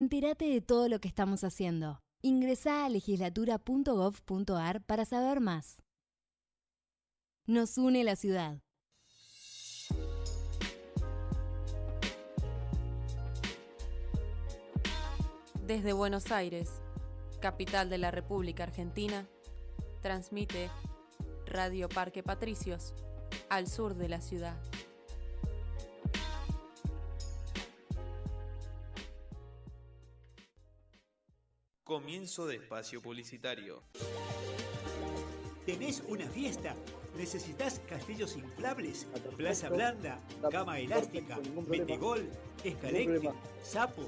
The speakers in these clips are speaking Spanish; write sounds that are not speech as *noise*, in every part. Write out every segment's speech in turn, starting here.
Entérate de todo lo que estamos haciendo. Ingresá a legislatura.gov.ar para saber más. Nos une la ciudad. Desde Buenos Aires, capital de la República Argentina, transmite Radio Parque Patricios, al sur de la ciudad. Comienzo de espacio publicitario. ¿Tenés una fiesta? ¿Necesitas castillos inflables? Plaza blanda, cama elástica, metegol, escaléctric, sapo.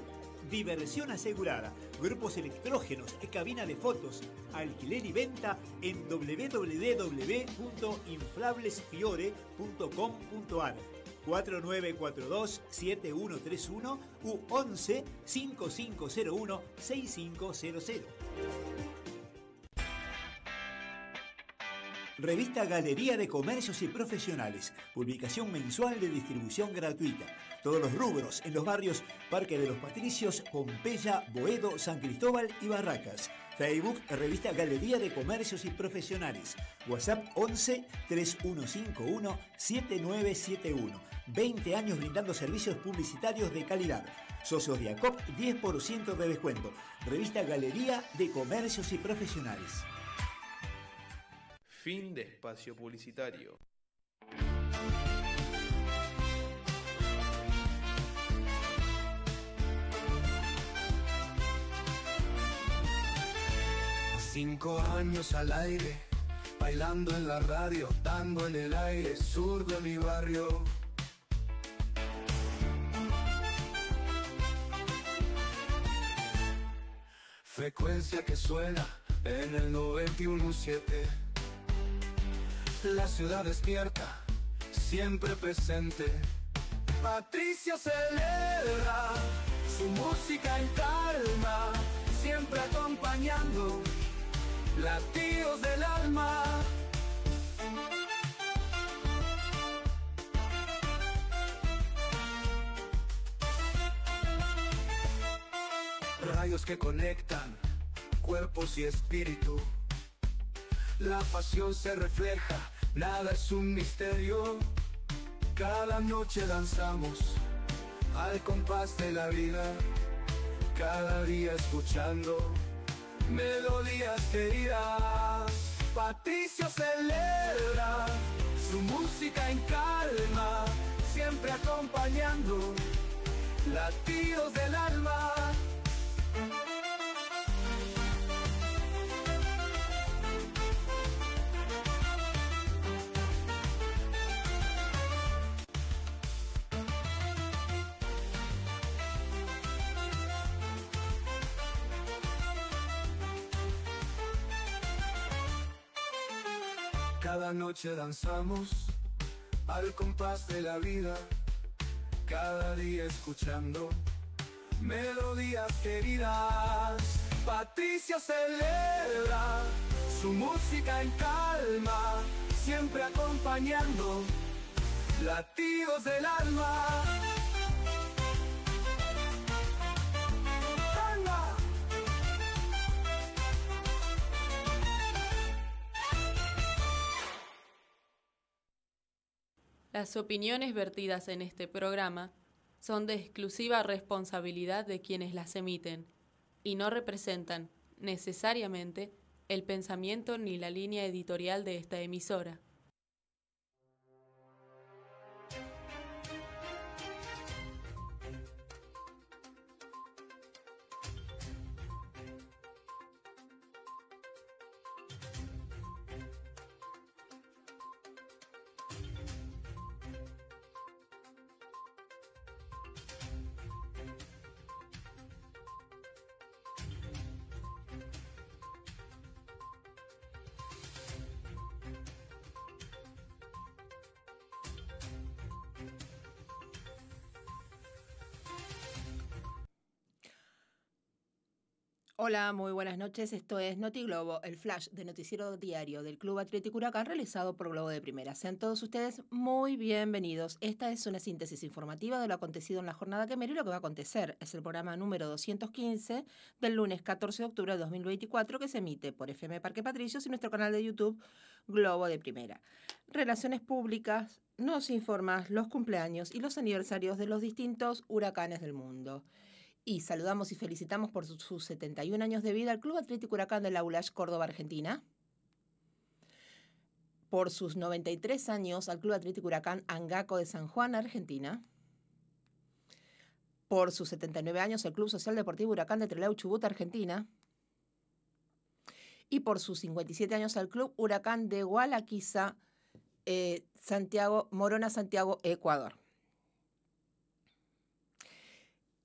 Diversión asegurada, grupos electrógenos, cabina de fotos, alquiler y venta en www.inflablesfiore.com.ar 4942-7131 u 11 5501 6500. Revista Galería de Comercios y Profesionales, publicación mensual de distribución gratuita. Todos los rubros en los barrios Parque de los Patricios, Pompeya, Boedo, San Cristóbal y Barracas. Facebook, Revista Galería de Comercios y Profesionales. WhatsApp 11 3151 7971. 20 años brindando servicios publicitarios de calidad. Socios de ACOP, 10% de descuento. Revista Galería de Comercios y Profesionales. Fin de espacio publicitario. Cinco años al aire, bailando en la radio, dando en el aire, sur de mi barrio. Frecuencia que suena en el 917. La ciudad despierta, siempre presente. Patricio celebra su música en calma, siempre acompañando latidos del alma. Rayos que conectan cuerpos y espíritu. La pasión se refleja, nada es un misterio. Cada noche danzamos al compás de la vida. Cada día escuchando melodías queridas. Patricio celebra su música en calma, siempre acompañando latidos del alma. Cada noche danzamos al compás de la vida, cada día escuchando melodías queridas. Patricio celebra su música en calma, siempre acompañando latidos del alma. Las opiniones vertidas en este programa son de exclusiva responsabilidad de quienes las emiten y no representan, necesariamente, el pensamiento ni la línea editorial de esta emisora. Hola, muy buenas noches. Esto es Noti Globo, el flash de noticiero diario del Club Atlético Huracán realizado por Globo de Primera. Sean todos ustedes muy bienvenidos. Esta es una síntesis informativa de lo acontecido en la jornada que mero y lo que va a acontecer. Es el programa número 215 del lunes 14 de octubre de 2024 que se emite por FM Parque Patricios y nuestro canal de YouTube Globo de Primera. Relaciones Públicas nos informa los cumpleaños y los aniversarios de los distintos huracanes del mundo. Y saludamos y felicitamos por sus 71 años de vida al Club Atlético Huracán de la ULASH Córdoba, Argentina. Por sus 93 años al Club Atlético Huracán Angaco de San Juan, Argentina. Por sus 79 años al Club Social Deportivo Huracán de Trelew, Chubut, Argentina. Y por sus 57 años al Club Huracán de Gualaquiza, eh, Santiago, Morona, Santiago, Ecuador.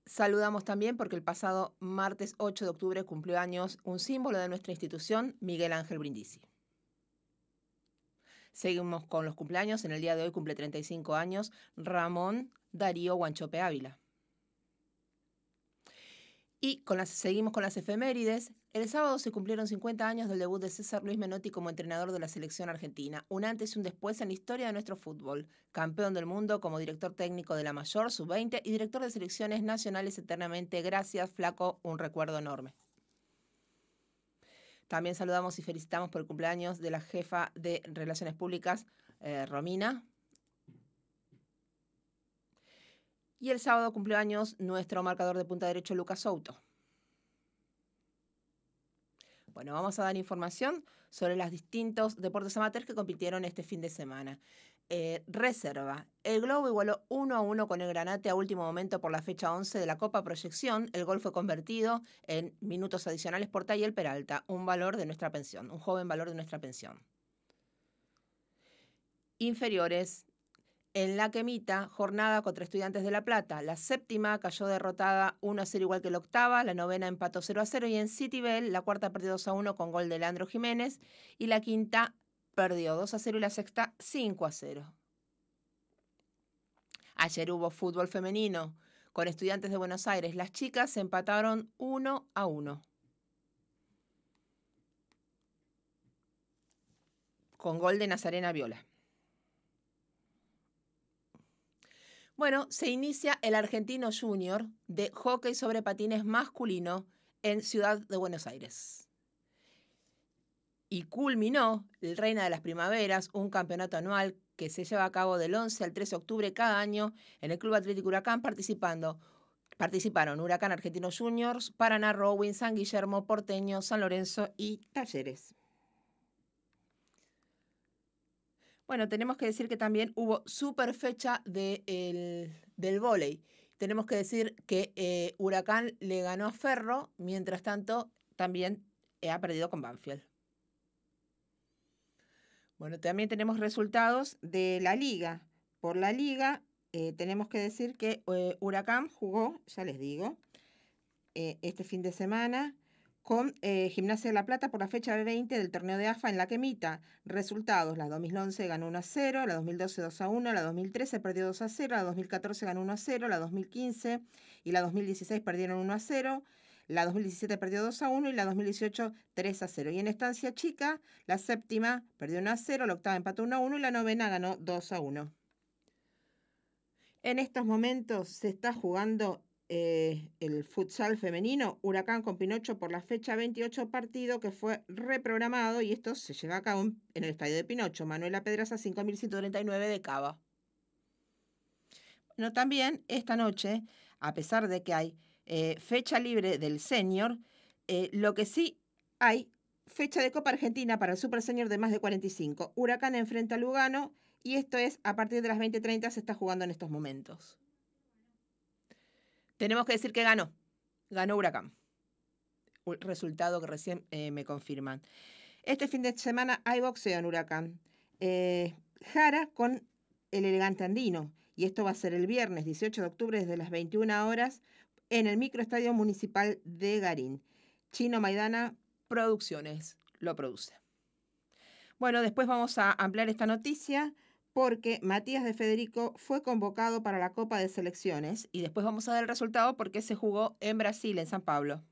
Saludamos también porque el pasado martes 8 de octubre cumplió años un símbolo de nuestra institución, Miguel Ángel Brindisi. Seguimos con los cumpleaños. En el día de hoy cumple 35 años Ramón Darío Guanchope Ávila. Y con las, seguimos con las efemérides. El sábado se cumplieron 50 años del debut de César Luis Menotti como entrenador de la selección argentina, un antes y un después en la historia de nuestro fútbol. Campeón del mundo como director técnico de la Mayor, Sub-20 y director de selecciones nacionales eternamente. Gracias, Flaco, un recuerdo enorme. También saludamos y felicitamos por el cumpleaños de la jefa de Relaciones Públicas, eh, Romina, Y el sábado cumplió años nuestro marcador de punta derecho, Lucas Souto. Bueno, vamos a dar información sobre los distintos deportes amateurs que compitieron este fin de semana. Eh, reserva. El Globo igualó 1 a 1 con el Granate a último momento por la fecha 11 de la Copa Proyección. El gol fue convertido en minutos adicionales por Tayel Peralta, un valor de nuestra pensión, un joven valor de nuestra pensión. Inferiores. En la quemita, jornada contra Estudiantes de La Plata. La séptima cayó derrotada 1 a 0 igual que la octava, la novena empató 0 a 0 y en City Bell la cuarta perdió 2 a 1 con gol de Leandro Jiménez y la quinta perdió 2 a 0 y la sexta 5 a 0. Ayer hubo fútbol femenino con Estudiantes de Buenos Aires. Las chicas se empataron 1 a 1. Con gol de Nazarena Viola. Bueno, se inicia el Argentino Junior de hockey sobre patines masculino en Ciudad de Buenos Aires. Y culminó el Reina de las Primaveras, un campeonato anual que se lleva a cabo del 11 al 13 de octubre cada año en el Club Atlético Huracán participando Participaron Huracán Argentino Juniors, Paraná Rowing, San Guillermo, Porteño, San Lorenzo y Talleres. Bueno, tenemos que decir que también hubo super fecha de del vóley. Tenemos que decir que eh, Huracán le ganó a Ferro, mientras tanto también eh, ha perdido con Banfield. Bueno, también tenemos resultados de la liga. Por la liga eh, tenemos que decir que Huracán jugó, ya les digo, este fin de semana con eh, Gimnasia de la Plata por la fecha 20 del torneo de AFA en la Quemita. Resultados, la 2011 ganó 1 a 0, la 2012 2 a 1, la 2013 perdió 2 a 0, la 2014 ganó 1 a 0, la 2015 y la 2016 perdieron 1 a 0. La 2017 perdió 2 a 1 y la 2018 3 a 0. Y en estancia chica, la séptima perdió 1 a 0, la octava empató 1 a 1 y la novena ganó 2 a 1. En estos momentos se está jugando eh, el futsal femenino, Huracán con Pinocho por la fecha 28 partido que fue reprogramado y esto se lleva a cabo en el estadio de Pinocho, Manuela Pedraza 5139 de Cava. Bueno, también esta noche, a pesar de que hay eh, fecha libre del senior, eh, lo que sí hay fecha de Copa Argentina para el Super Senior de más de 45. Huracán enfrenta a Lugano y esto es a partir de las 20:30 se está jugando en estos momentos. Tenemos que decir que ganó. Ganó Huracán. Un resultado que recién eh, me confirman. Este fin de semana hay boxeo en Huracán. Eh, Jara con el elegante andino. Y esto va a ser el viernes 18 de octubre desde las 21 horas en el microestadio municipal de Garín. Chino Maidana Producciones lo produce. Bueno, después vamos a ampliar esta noticia porque Matías de Federico fue convocado para la Copa de Selecciones y después vamos a ver el resultado porque se jugó en Brasil, en San Pablo.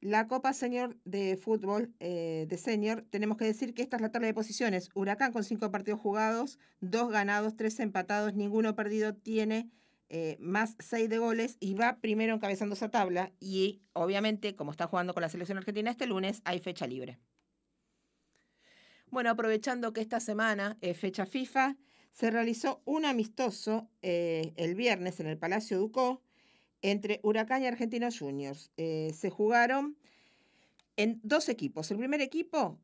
La Copa Senior de Fútbol eh, de Senior, tenemos que decir que esta es la tabla de posiciones. Huracán con cinco partidos jugados, dos ganados, tres empatados, ninguno perdido, tiene eh, más seis de goles y va primero encabezando esa tabla. Y obviamente, como está jugando con la selección argentina este lunes, hay fecha libre. Bueno, aprovechando que esta semana es fecha FIFA, se realizó un amistoso eh, el viernes en el Palacio Ducó entre Huracán y Argentinos Juniors. Eh, se jugaron en dos equipos. El primer equipo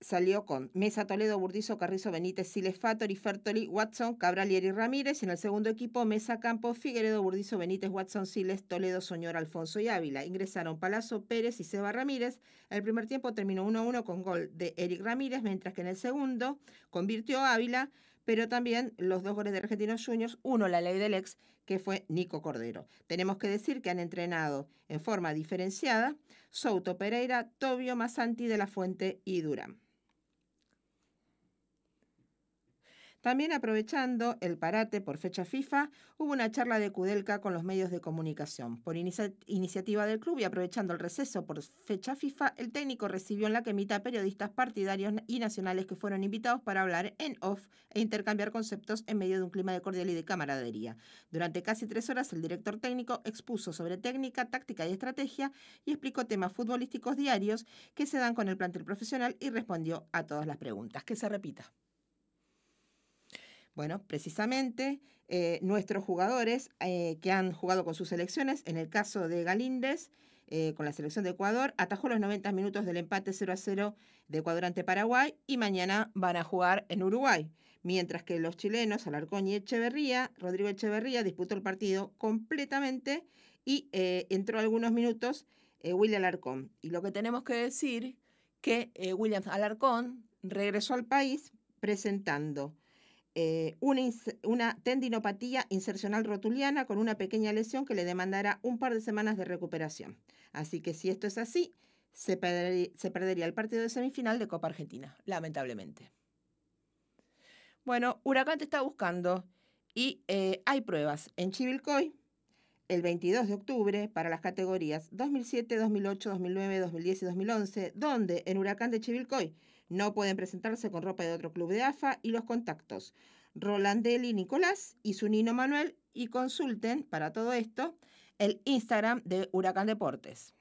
salió con Mesa Toledo, Burdizo, Carrizo, Benítez, Siles, Fatori, Fertoli, Watson, Cabral y Ramírez. Y en el segundo equipo, Mesa Campo, Figueredo, Burdizo, Benítez, Watson, Siles, Toledo, Soñor, Alfonso y Ávila. Ingresaron Palazzo, Pérez y Seba Ramírez. El primer tiempo terminó 1-1 con gol de Eric Ramírez, mientras que en el segundo convirtió Ávila, pero también los dos goles de Argentinos Juniors, uno la ley del ex, que fue Nico Cordero. Tenemos que decir que han entrenado en forma diferenciada Souto Pereira, Tobio Masanti de la Fuente y Durán. También aprovechando el parate por fecha FIFA, hubo una charla de Kudelka con los medios de comunicación. Por iniciativa del club y aprovechando el receso por fecha FIFA, el técnico recibió en la quemita periodistas partidarios y nacionales que fueron invitados para hablar en off e intercambiar conceptos en medio de un clima de cordial y de camaradería. Durante casi tres horas, el director técnico expuso sobre técnica, táctica y estrategia y explicó temas futbolísticos diarios que se dan con el plantel profesional y respondió a todas las preguntas. Que se repita. Bueno, precisamente eh, nuestros jugadores eh, que han jugado con sus selecciones, en el caso de Galíndez, eh, con la selección de Ecuador, atajó los 90 minutos del empate 0 a 0 de Ecuador ante Paraguay y mañana van a jugar en Uruguay. Mientras que los chilenos, Alarcón y Echeverría, Rodrigo Echeverría disputó el partido completamente y entró algunos minutos William Alarcón. Y lo que tenemos que decir que William Alarcón regresó al país presentando eh, una, tendinopatía insercional rotuliana con una pequeña lesión que le demandará un par de semanas de recuperación. Así que si esto es así, se, perdería el partido de semifinal de Copa Argentina, lamentablemente. Bueno, Huracán te está buscando y eh, hay pruebas en Chivilcoy el 22 de octubre para las categorías 2007, 2008, 2009, 2010 y 2011, donde en Huracán de Chivilcoy no pueden presentarse con ropa de otro club de AFA y los contactos Rolandelli Nicolás y su Nino Manuel y consulten para todo esto el Instagram de Huracán Deportes.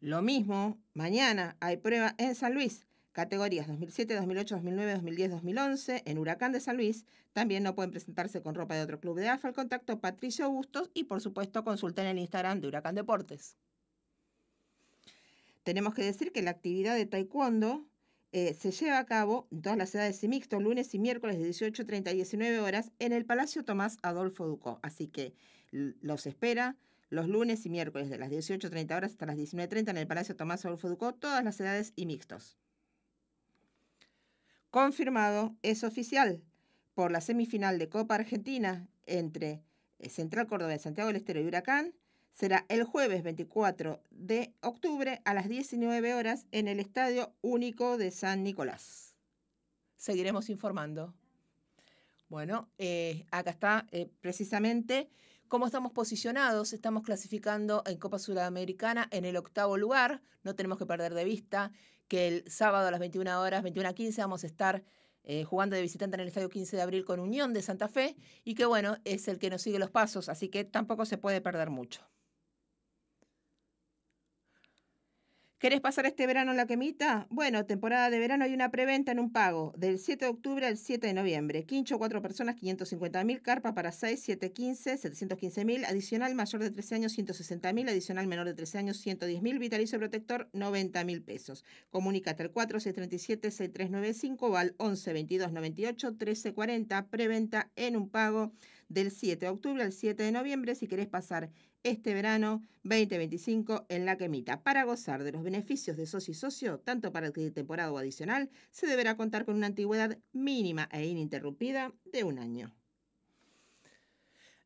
Lo mismo, mañana hay prueba en San Luis, categorías 2007, 2008, 2009, 2010, 2011, en Huracán de San Luis. También no pueden presentarse con ropa de otro club de AFA. El contacto Patricio Bustos y por supuesto consulten el Instagram de Huracán Deportes. Tenemos que decir que la actividad de taekwondo eh, se lleva a cabo en todas las edades y mixtos, lunes y miércoles de 18.30 a 19 horas en el Palacio Tomás Adolfo Ducó. Así que los espera los lunes y miércoles de las 18.30 horas hasta las 19.30 en el Palacio Tomás Adolfo Ducó, todas las edades y mixtos. Confirmado, es oficial por la semifinal de Copa Argentina entre eh, Central Córdoba de Santiago del Estero y Huracán será el jueves 24 de octubre a las 19 horas en el Estadio Único de San Nicolás. Seguiremos informando. Bueno, eh, acá está eh, precisamente cómo estamos posicionados. Estamos clasificando en Copa Sudamericana en el octavo lugar. No tenemos que perder de vista que el sábado a las 21 horas, 21 a 15, vamos a estar eh, jugando de visitante en el Estadio 15 de Abril con Unión de Santa Fe y que bueno, es el que nos sigue los pasos, así que tampoco se puede perder mucho. ¿Querés pasar este verano en la quemita? Bueno, temporada de verano hay una preventa en un pago del 7 de octubre al 7 de noviembre. Quincho, cuatro personas, 550 mil. Carpa para 6, 715, 715 mil. Adicional mayor de 13 años, 160 mil. Adicional menor de 13 años, 110 mil. Vitalicio protector, 90 mil pesos. Comunicate al 4637-6395 o al 11 22 98 13 40. Preventa en un pago del 7 de octubre al 7 de noviembre si querés pasar este verano 2025 en La Quemita. Para gozar de los beneficios de socio y socio, tanto para el temporada o adicional, se deberá contar con una antigüedad mínima e ininterrumpida de un año.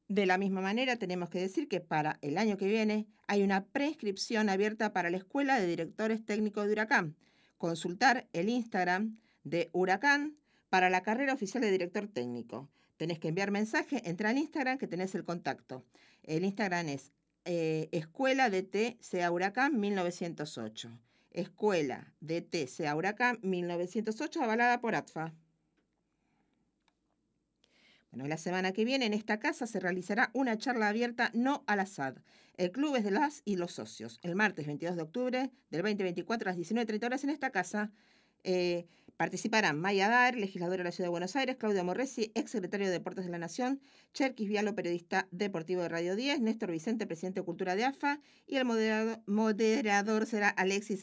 De la misma manera, tenemos que decir que para el año que viene hay una prescripción abierta para la Escuela de Directores Técnicos de Huracán. Consultar el Instagram de Huracán para la carrera oficial de director técnico. Tenés que enviar mensaje, entra al Instagram que tenés el contacto. El Instagram es eh, Escuela de T. Sea Huracán 1908. Escuela de T. Sea Huracán 1908, avalada por ATFA. Bueno, la semana que viene en esta casa se realizará una charla abierta no al Assad. El club es de las y los socios. El martes 22 de octubre del 2024 a las 19.30 horas en esta casa eh, participarán Maya Dar, legisladora de la Ciudad de Buenos Aires, Claudio Morresi, ex secretario de Deportes de la Nación, Cherkis Vialo, periodista deportivo de Radio 10, Néstor Vicente, presidente de Cultura de AFA, y el moderador, moderador será Alexis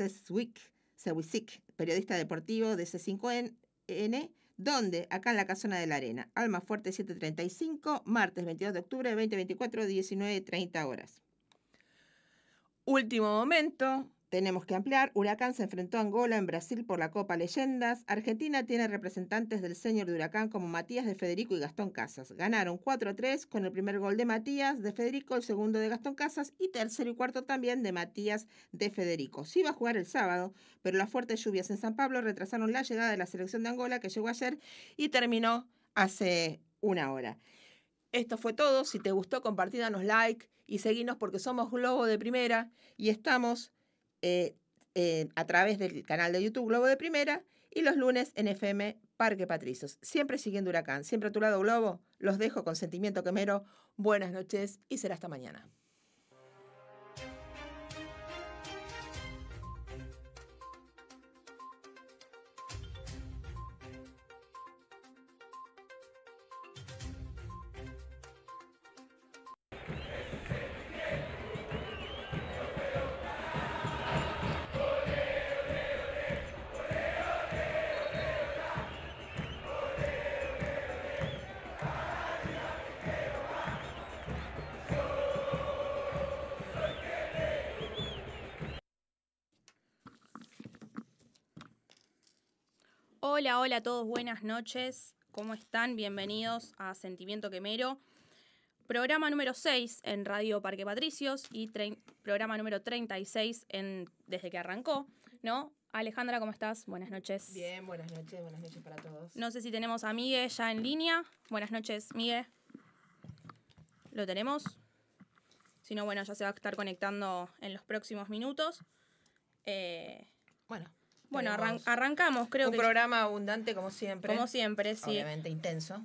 Sewicik, periodista deportivo de C5N, donde acá en la Casona de la Arena, Alma Fuerte 735, martes 22 de octubre de 2024, 19.30 horas. Último momento, tenemos que ampliar. Huracán se enfrentó a Angola en Brasil por la Copa Leyendas. Argentina tiene representantes del señor de Huracán como Matías de Federico y Gastón Casas. Ganaron 4-3 con el primer gol de Matías de Federico, el segundo de Gastón Casas y tercero y cuarto también de Matías de Federico. Sí iba a jugar el sábado, pero las fuertes lluvias en San Pablo retrasaron la llegada de la selección de Angola que llegó ayer y terminó hace una hora. Esto fue todo. Si te gustó, compartídanos like y seguinos porque somos Globo de Primera y estamos eh, eh, a través del canal de YouTube Globo de Primera y los lunes en FM Parque Patricios. Siempre siguiendo Huracán, siempre a tu lado Globo. Los dejo con sentimiento quemero. Buenas noches y será hasta mañana. Hola, hola a todos, buenas noches. ¿Cómo están? Bienvenidos a Sentimiento Quemero. Programa número 6 en Radio Parque Patricios y programa número 36 en, desde que arrancó, ¿no? Alejandra, ¿cómo estás? Buenas noches. Bien, buenas noches, buenas noches para todos. No sé si tenemos a Miguel ya en línea. Buenas noches, Miguel. ¿Lo tenemos? Si no, bueno, ya se va a estar conectando en los próximos minutos. Eh, bueno, bueno, arrancamos, creo un que. Un programa abundante, como siempre. Como siempre, sí. Obviamente intenso.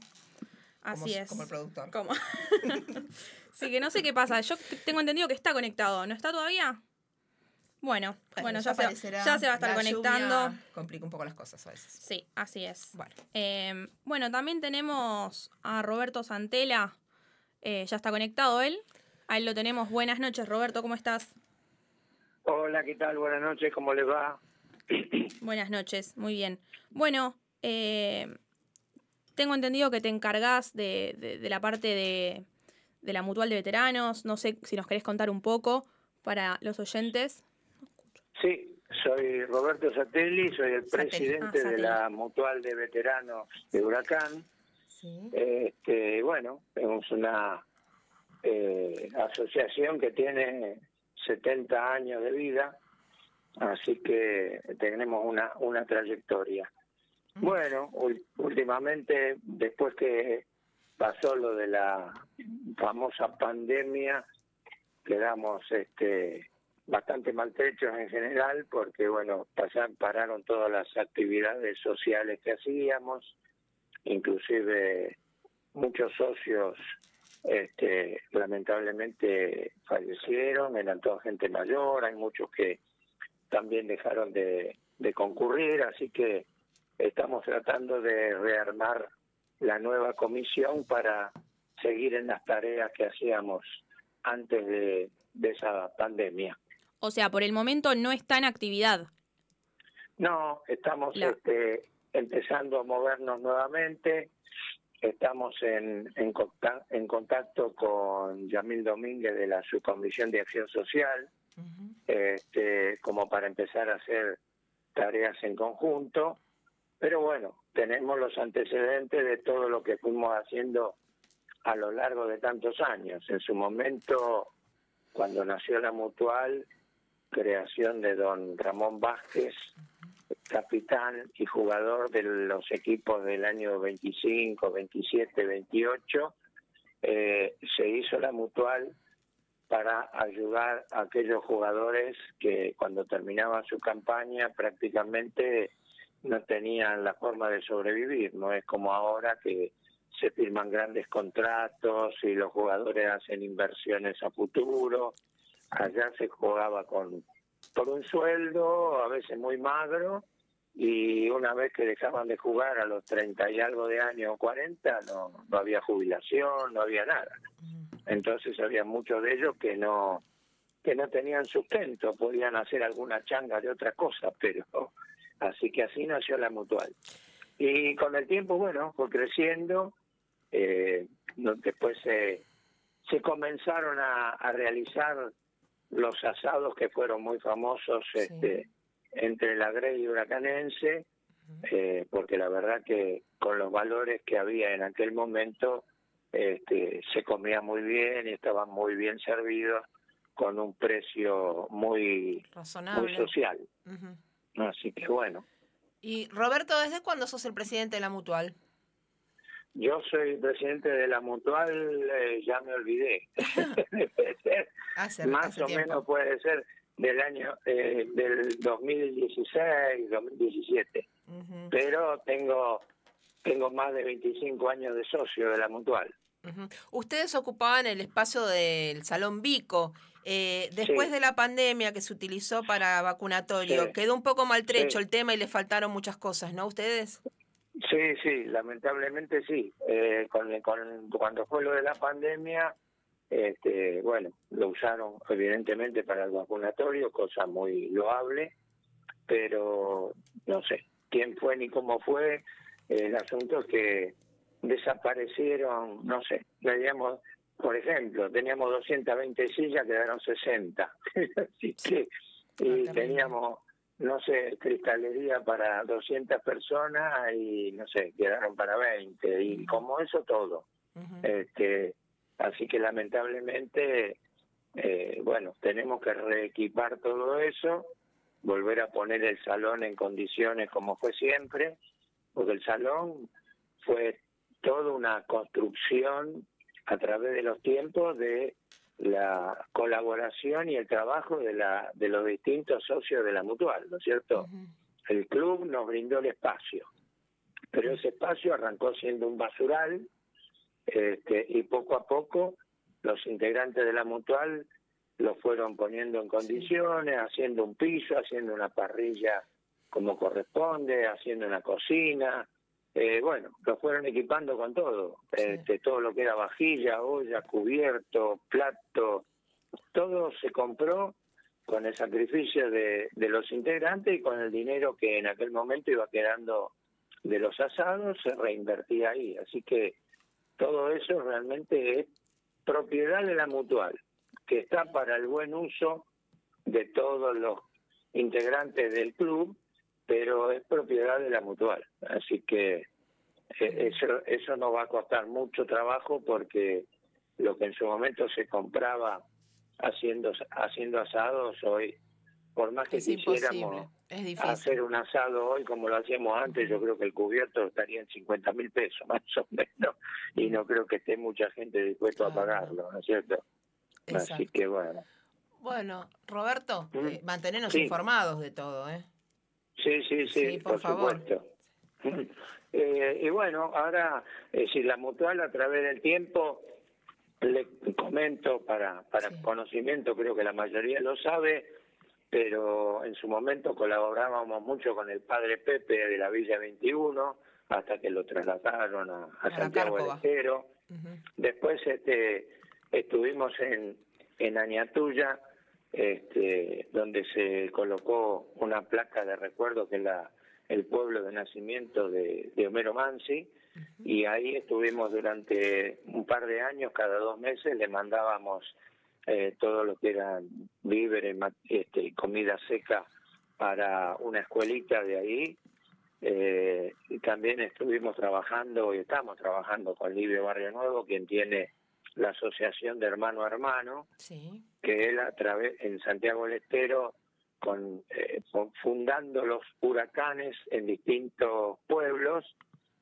Así es. Como el productor. ¿Cómo? *laughs* sí, que no sé qué pasa. Yo tengo entendido que está conectado. ¿No está todavía? Bueno, bueno, ya, se, ya, se, va a estar conectando. Complica un poco las cosas a veces. Sí, así es. Bueno, em, bueno también tenemos a Roberto Santela. Eh, ya está conectado él. Ahí lo tenemos. Buenas noches, Roberto, ¿cómo estás? Hola, ¿qué tal? Buenas noches, ¿cómo les va? Buenas noches, muy bien. Bueno, eh, tengo entendido que te encargas de, la parte de, la mutual de veteranos. No sé si nos querés contar un poco para los oyentes. Sí, soy Roberto Satelli, soy el presidente ah, de la mutual de veteranos de Huracán. Este, bueno, tenemos una eh, asociación que tiene 70 años de vida Así que tenemos una, una trayectoria. Bueno, últimamente, después que pasó lo de la famosa pandemia, quedamos este bastante maltrechos en general porque bueno pasaron, pararon todas las actividades sociales que hacíamos inclusive muchos socios este lamentablemente fallecieron eran toda gente mayor hay muchos que también dejaron de, concurrir, así que estamos tratando de rearmar la nueva comisión para seguir en las tareas que hacíamos antes de, esa pandemia. O sea, por el momento no está en actividad. No, estamos este, empezando a movernos nuevamente. Estamos en, en, en contacto con Yamil Domínguez de la Subcomisión de Acción Social este, como para empezar a hacer tareas en conjunto. Pero bueno, tenemos los antecedentes de todo lo que fuimos haciendo a lo largo de tantos años. En su momento, cuando nació la mutual, creación de don Ramón Vázquez, capitán y jugador de los equipos del año 25, 27, 28, se hizo la mutual para ayudar a aquellos jugadores que cuando terminaban su campaña prácticamente no tenían la forma de sobrevivir. No es como ahora que se firman grandes contratos y los jugadores hacen inversiones a futuro. Allá se jugaba con por un sueldo, a veces muy magro, y una vez que dejaban de jugar a los 30 y algo de años o 40, no, no había jubilación, no había nada. Entonces había muchos de ellos que no que no tenían sustento, podían hacer alguna changa de otra cosa, *laughs* pero así que así nació la mutual. Y con el tiempo, bueno, fue creciendo, eh, después se, se comenzaron a, realizar los asados que fueron muy famosos este, entre la Grey y Huracanense, eh, porque la verdad que con los valores que había en aquel momento este, se comía muy bien y estaban muy bien servidos con un precio muy, muy social. Así que bueno. Y Roberto, ¿desde cuándo sos el presidente de la Mutual? Yo soy presidente de la Mutual, eh, ya me olvidé. *laughs* más o menos puede ser del año eh, del 2016, 2017. Pero tengo tengo más de 25 años de socio de la Mutual. Ustedes ocupaban el espacio del Salón Vico. Eh, después de la pandemia que se utilizó para vacunatorio, quedó un poco maltrecho el tema y le faltaron muchas cosas, ¿no? ¿Ustedes? Sí, sí, lamentablemente sí. Eh, con, cuando fue lo de la pandemia, este, bueno, lo usaron evidentemente para el vacunatorio, cosa muy loable, pero no sé quién fue ni cómo fue. El asunto es que desaparecieron, no sé, digamos, por ejemplo, teníamos 220 sillas, quedaron 60. Así que, y teníamos, no sé, cristalería para 200 personas y, no sé, quedaron para 20. Y como eso todo. este Así que lamentablemente, eh, bueno, tenemos que reequipar todo eso, volver a poner el salón en condiciones como fue siempre, porque el salón fue toda una construcción a través de los tiempos de la colaboración y el trabajo de, la, de los distintos socios de la mutual, ¿no es cierto? El club nos brindó el espacio, pero ese espacio arrancó siendo un basural este, y poco a poco los integrantes de la mutual lo fueron poniendo en condiciones, haciendo un piso, haciendo una parrilla como corresponde, haciendo una cocina, eh, bueno, lo fueron equipando con todo, este, todo lo que era vajilla, olla, cubierto, plato, todo se compró con el sacrificio de, de los integrantes y con el dinero que en aquel momento iba quedando de los asados, se reinvertía ahí. Así que todo eso realmente es propiedad de la mutual, que está para el buen uso de todos los integrantes del club pero es propiedad de la mutual. Así que eh, eso, eso no va a costar mucho trabajo porque lo que en su momento se compraba haciendo, haciendo asados hoy, por más que quisiéramos hacer un asado hoy como lo hacíamos antes, yo creo que el cubierto estaría en 50 mil pesos *laughs* más o menos y no creo que esté mucha gente dispuesta a pagarlo, ¿no es cierto? Así que bueno. Bueno, Roberto, ¿Mm? eh, mantenernos informados de todo, ¿eh? Sí, sí, sí, por, supuesto. *laughs* Eh, y bueno, ahora, eh, si la mutual a través del tiempo, le comento para, para conocimiento, creo que la mayoría lo sabe, pero en su momento colaborábamos mucho con el padre Pepe de la Villa 21, hasta que lo trasladaron a, Santiago del Estero. Después este, estuvimos en, en Añatuya, este, donde se colocó una placa de recuerdo que es la, el pueblo de nacimiento de, Homero Mansi, y ahí estuvimos durante un par de años, cada dos meses le mandábamos eh, todo lo que eran víveres, este, comida seca para una escuelita de ahí. Eh, y también estuvimos trabajando y estamos trabajando con Livio Barrio Nuevo, quien tiene la Asociación de Hermano a Hermano, que él a través en Santiago del Estero, eh, con, fundando los huracanes en distintos pueblos,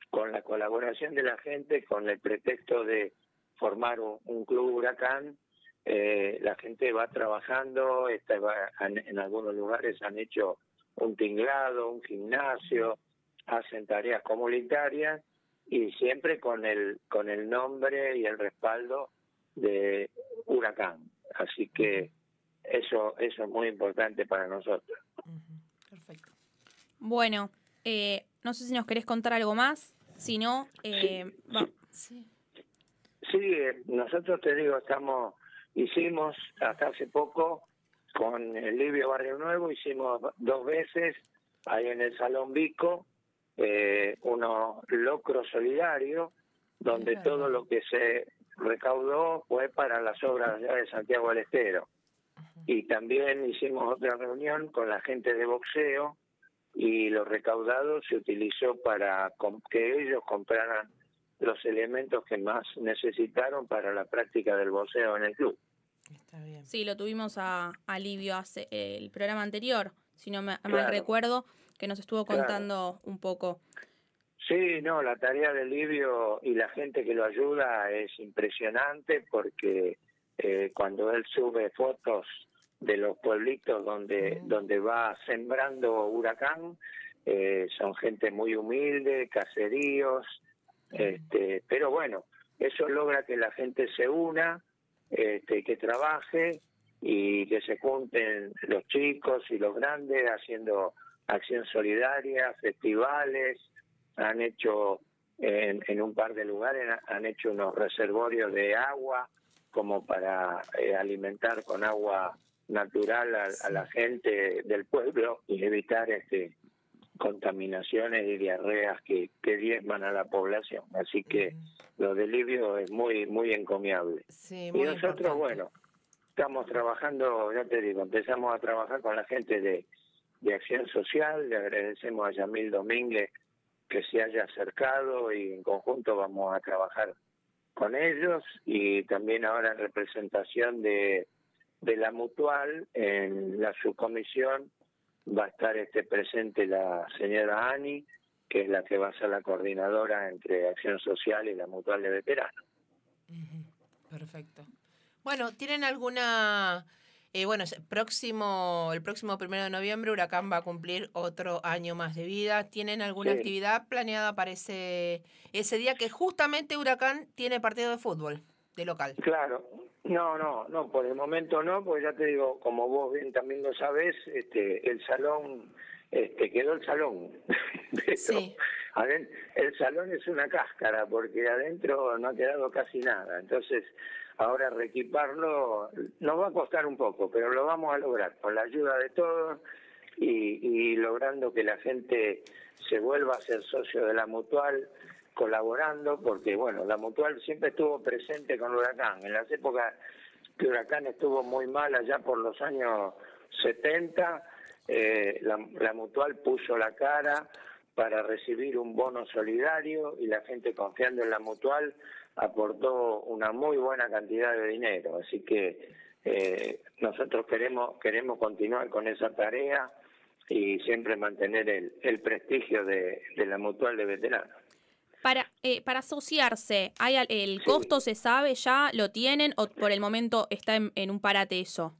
con la colaboración de la gente, con el pretexto de formar un, club huracán, eh, la gente va trabajando, está, en algunos lugares han hecho un tinglado, un gimnasio, hacen tareas comunitarias y siempre con el con el nombre y el respaldo de Huracán. Así que eso eso es muy importante para nosotros. Perfecto. Bueno, eh, no sé si nos querés contar algo más, si no, eh, sí. sí. Eh, nosotros te digo, estamos hicimos hasta hace poco con el Livio Barrio Nuevo, hicimos dos veces ahí en el Salón Vico, eh, uno locro solidario, donde todo lo que se recaudó fue para las obras de Santiago del Estero. Y también hicimos otra reunión con la gente de boxeo y lo recaudado se utilizó para que ellos compraran los elementos que más necesitaron para la práctica del boxeo en el club. Sí, lo tuvimos a, a Livio hace el programa anterior, si no me mal recuerdo, que nos estuvo contando un poco. Sí, no, la tarea de Livio y la gente que lo ayuda es impresionante porque eh, cuando él sube fotos de los pueblitos donde, donde va sembrando huracán, eh, son gente muy humilde, caseríos, este, pero bueno, eso logra que la gente se una, este, que trabaje y que se junten los chicos y los grandes haciendo acción solidaria, festivales, han hecho en, en un par de lugares, han hecho unos reservorios de agua como para eh, alimentar con agua natural a, la gente del pueblo y evitar este contaminaciones y diarreas que, que diezman a la población. Así que lo de Livio es muy muy encomiable. y nosotros, bueno, estamos trabajando, ya te digo, empezamos a trabajar con la gente de, de Acción Social, le agradecemos a Yamil Domínguez que se haya acercado y en conjunto vamos a trabajar con ellos y también ahora en representación de, de la mutual en la subcomisión va a estar este presente la señora Ani, que es la que va a ser la coordinadora entre Acción Social y la mutual de veteranos. Perfecto. Bueno, ¿tienen alguna eh, bueno, próximo, el próximo primero de noviembre Huracán va a cumplir otro año más de vida. ¿Tienen alguna actividad planeada para ese, ese día que justamente Huracán tiene partido de fútbol de local? Claro, no, no, no, por el momento no, porque ya te digo, como vos bien también lo sabés, este, el salón, este, quedó el salón. *laughs* sí. el salón es una cáscara, porque adentro no ha quedado casi nada. Entonces, Ahora reequiparlo nos va a costar un poco, pero lo vamos a lograr con la ayuda de todos y, logrando que la gente se vuelva a ser socio de la mutual, colaborando, porque bueno, la mutual siempre estuvo presente con Huracán. En las épocas que Huracán estuvo muy mal, allá por los años 70, eh, la, la mutual puso la cara para recibir un bono solidario y la gente confiando en la mutual aportó una muy buena cantidad de dinero, así que eh, nosotros queremos queremos continuar con esa tarea y siempre mantener el, el prestigio de, la mutual de veteranos. Para, eh, para asociarse, ¿hay ¿el costo se sabe ya? ¿Lo tienen o por el momento está en, un parate eso?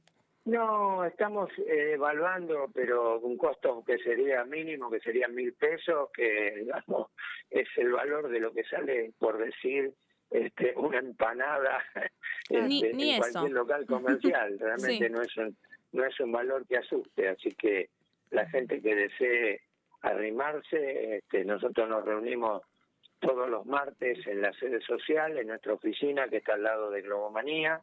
No, estamos eh, evaluando, pero un costo que sería mínimo, que sería mil pesos, que *laughs* digamos es el valor de lo que sale por decir este, una empanada *laughs* este, en cualquier local *laughs* comercial. Realmente no, es un, no es un valor que asuste, así que la gente que desee arrimarse, este, nosotros nos reunimos todos los martes en la sede social, en nuestra oficina que está al lado de Globomanía,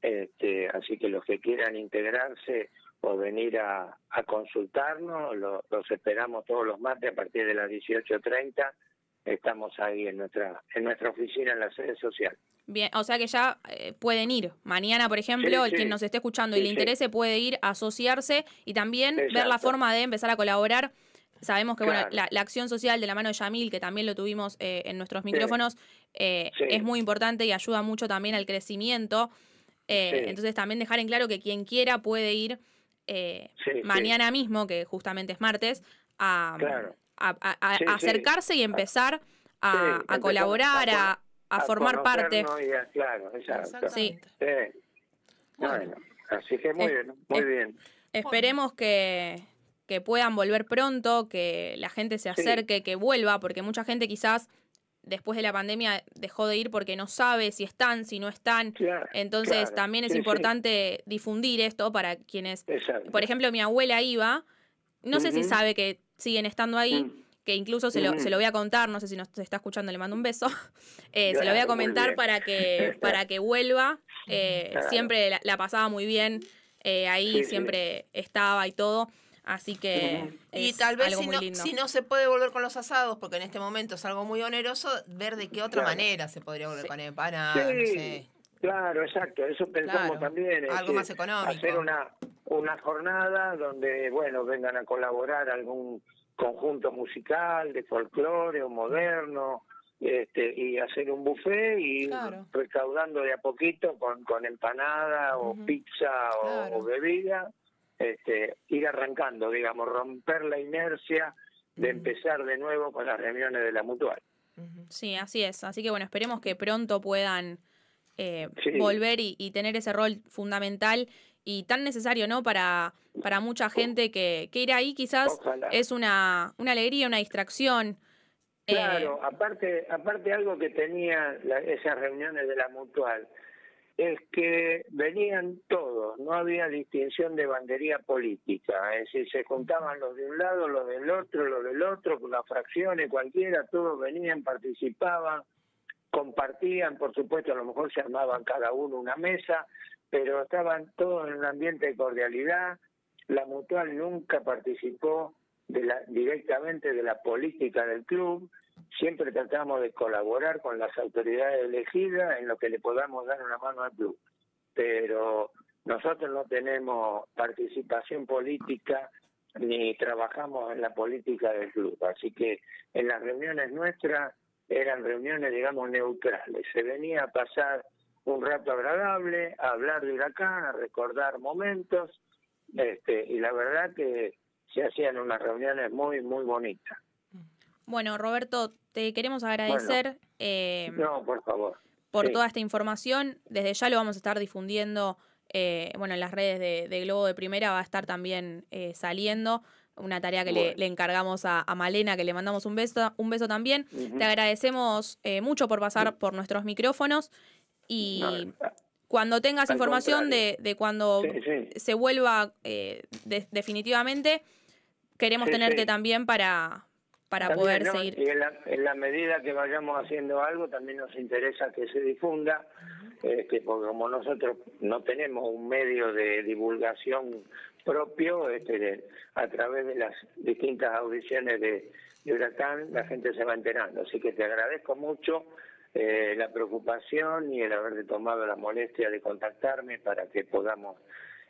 este, así que los que quieran integrarse o venir a, a consultarnos, los esperamos todos los martes a partir de las 18.30 estamos ahí en nuestra en nuestra oficina en la sede social. Bien, o sea que ya eh, pueden ir. Mañana, por ejemplo, el quien nos esté escuchando y le interese puede ir a asociarse y también ver la forma de empezar a colaborar. Sabemos que bueno, la, acción social de la mano de Yamil, que también lo tuvimos eh, en nuestros micrófonos, eh, es muy importante y ayuda mucho también al crecimiento. Entonces también dejar en claro que quien quiera puede ir mañana mismo, que justamente es martes, a, a, acercarse y empezar a, colaborar, a, formar parte. claro, exacto. Sí. Bueno, así que muy bien, muy bien. Esperemos que, que puedan volver pronto, que la gente se acerque, que vuelva, porque mucha gente quizás después de la pandemia dejó de ir porque no sabe si están, si no están. Entonces también es importante difundir esto para quienes, por ejemplo, mi abuela iba, no sé si sabe que siguen estando ahí. Mm. que incluso se lo, se lo voy a contar, no sé si nos está escuchando, le mando un beso, *laughs* eh, se lo voy a comentar para que, *laughs* para que vuelva, eh, siempre la, pasaba muy bien, eh, ahí siempre estaba y todo, Así que. y tal vez si no, si no se puede volver con los asados, porque en este momento es algo muy oneroso, ver de qué otra manera se podría volver con empanadas, sí. Claro, exacto, eso pensamos también. Algo más económico. Hacer una, una jornada donde, bueno, vengan a colaborar algún conjunto musical de folclore o moderno, este, y hacer un buffet y recaudando de a poquito con, con empanada o pizza o bebida este, ir arrancando, digamos, romper la inercia de empezar de nuevo con las reuniones de la mutual. Sí, así es. Así que bueno, esperemos que pronto puedan eh, volver y, tener ese rol fundamental y tan necesario, ¿no? Para, para mucha gente que, que ir ahí quizás es una, una alegría, una distracción. Eh, claro, aparte, aparte algo que tenía esas reuniones de la mutual, es que venían todos, no había distinción de bandería política, es decir, se juntaban los de un lado, los del otro, los del otro, con las fracciones, cualquiera, todos venían, participaban, compartían, por supuesto, a lo mejor se armaban cada uno una mesa, pero estaban todos en un ambiente de cordialidad, la mutual nunca participó directamente de la política del club, siempre tratamos de colaborar con las autoridades elegidas en lo que le podamos dar una mano al club. Pero nosotros no tenemos participación política ni trabajamos en la política del club. Así que en las reuniones nuestras eran reuniones, digamos, neutrales. Se venía a pasar un rato agradable, a hablar de huracán, a recordar momentos, este, y la verdad que se hacían unas reuniones muy, muy bonitas. Bueno, Roberto, te queremos agradecer. Eh, no, por favor. Por toda esta información. Desde ya lo vamos a estar difundiendo. Eh, bueno, en las redes de, Globo de Primera va a estar también eh, saliendo. Una tarea que le, encargamos a, Malena, que le mandamos un beso, un beso también. Te agradecemos mucho por pasar por nuestros micrófonos. Y cuando tengas información de, de, cuando se vuelva definitivamente, queremos tenerte también para, para poder seguir. Y en la, medida que vayamos haciendo algo, también nos interesa que se difunda, este, porque como nosotros no tenemos un medio de divulgación propio, este, a través de las distintas audiciones de, Huracán, la gente se va enterando. Así que te agradezco mucho eh, la preocupación y el haberte tomado la molestia de contactarme para que podamos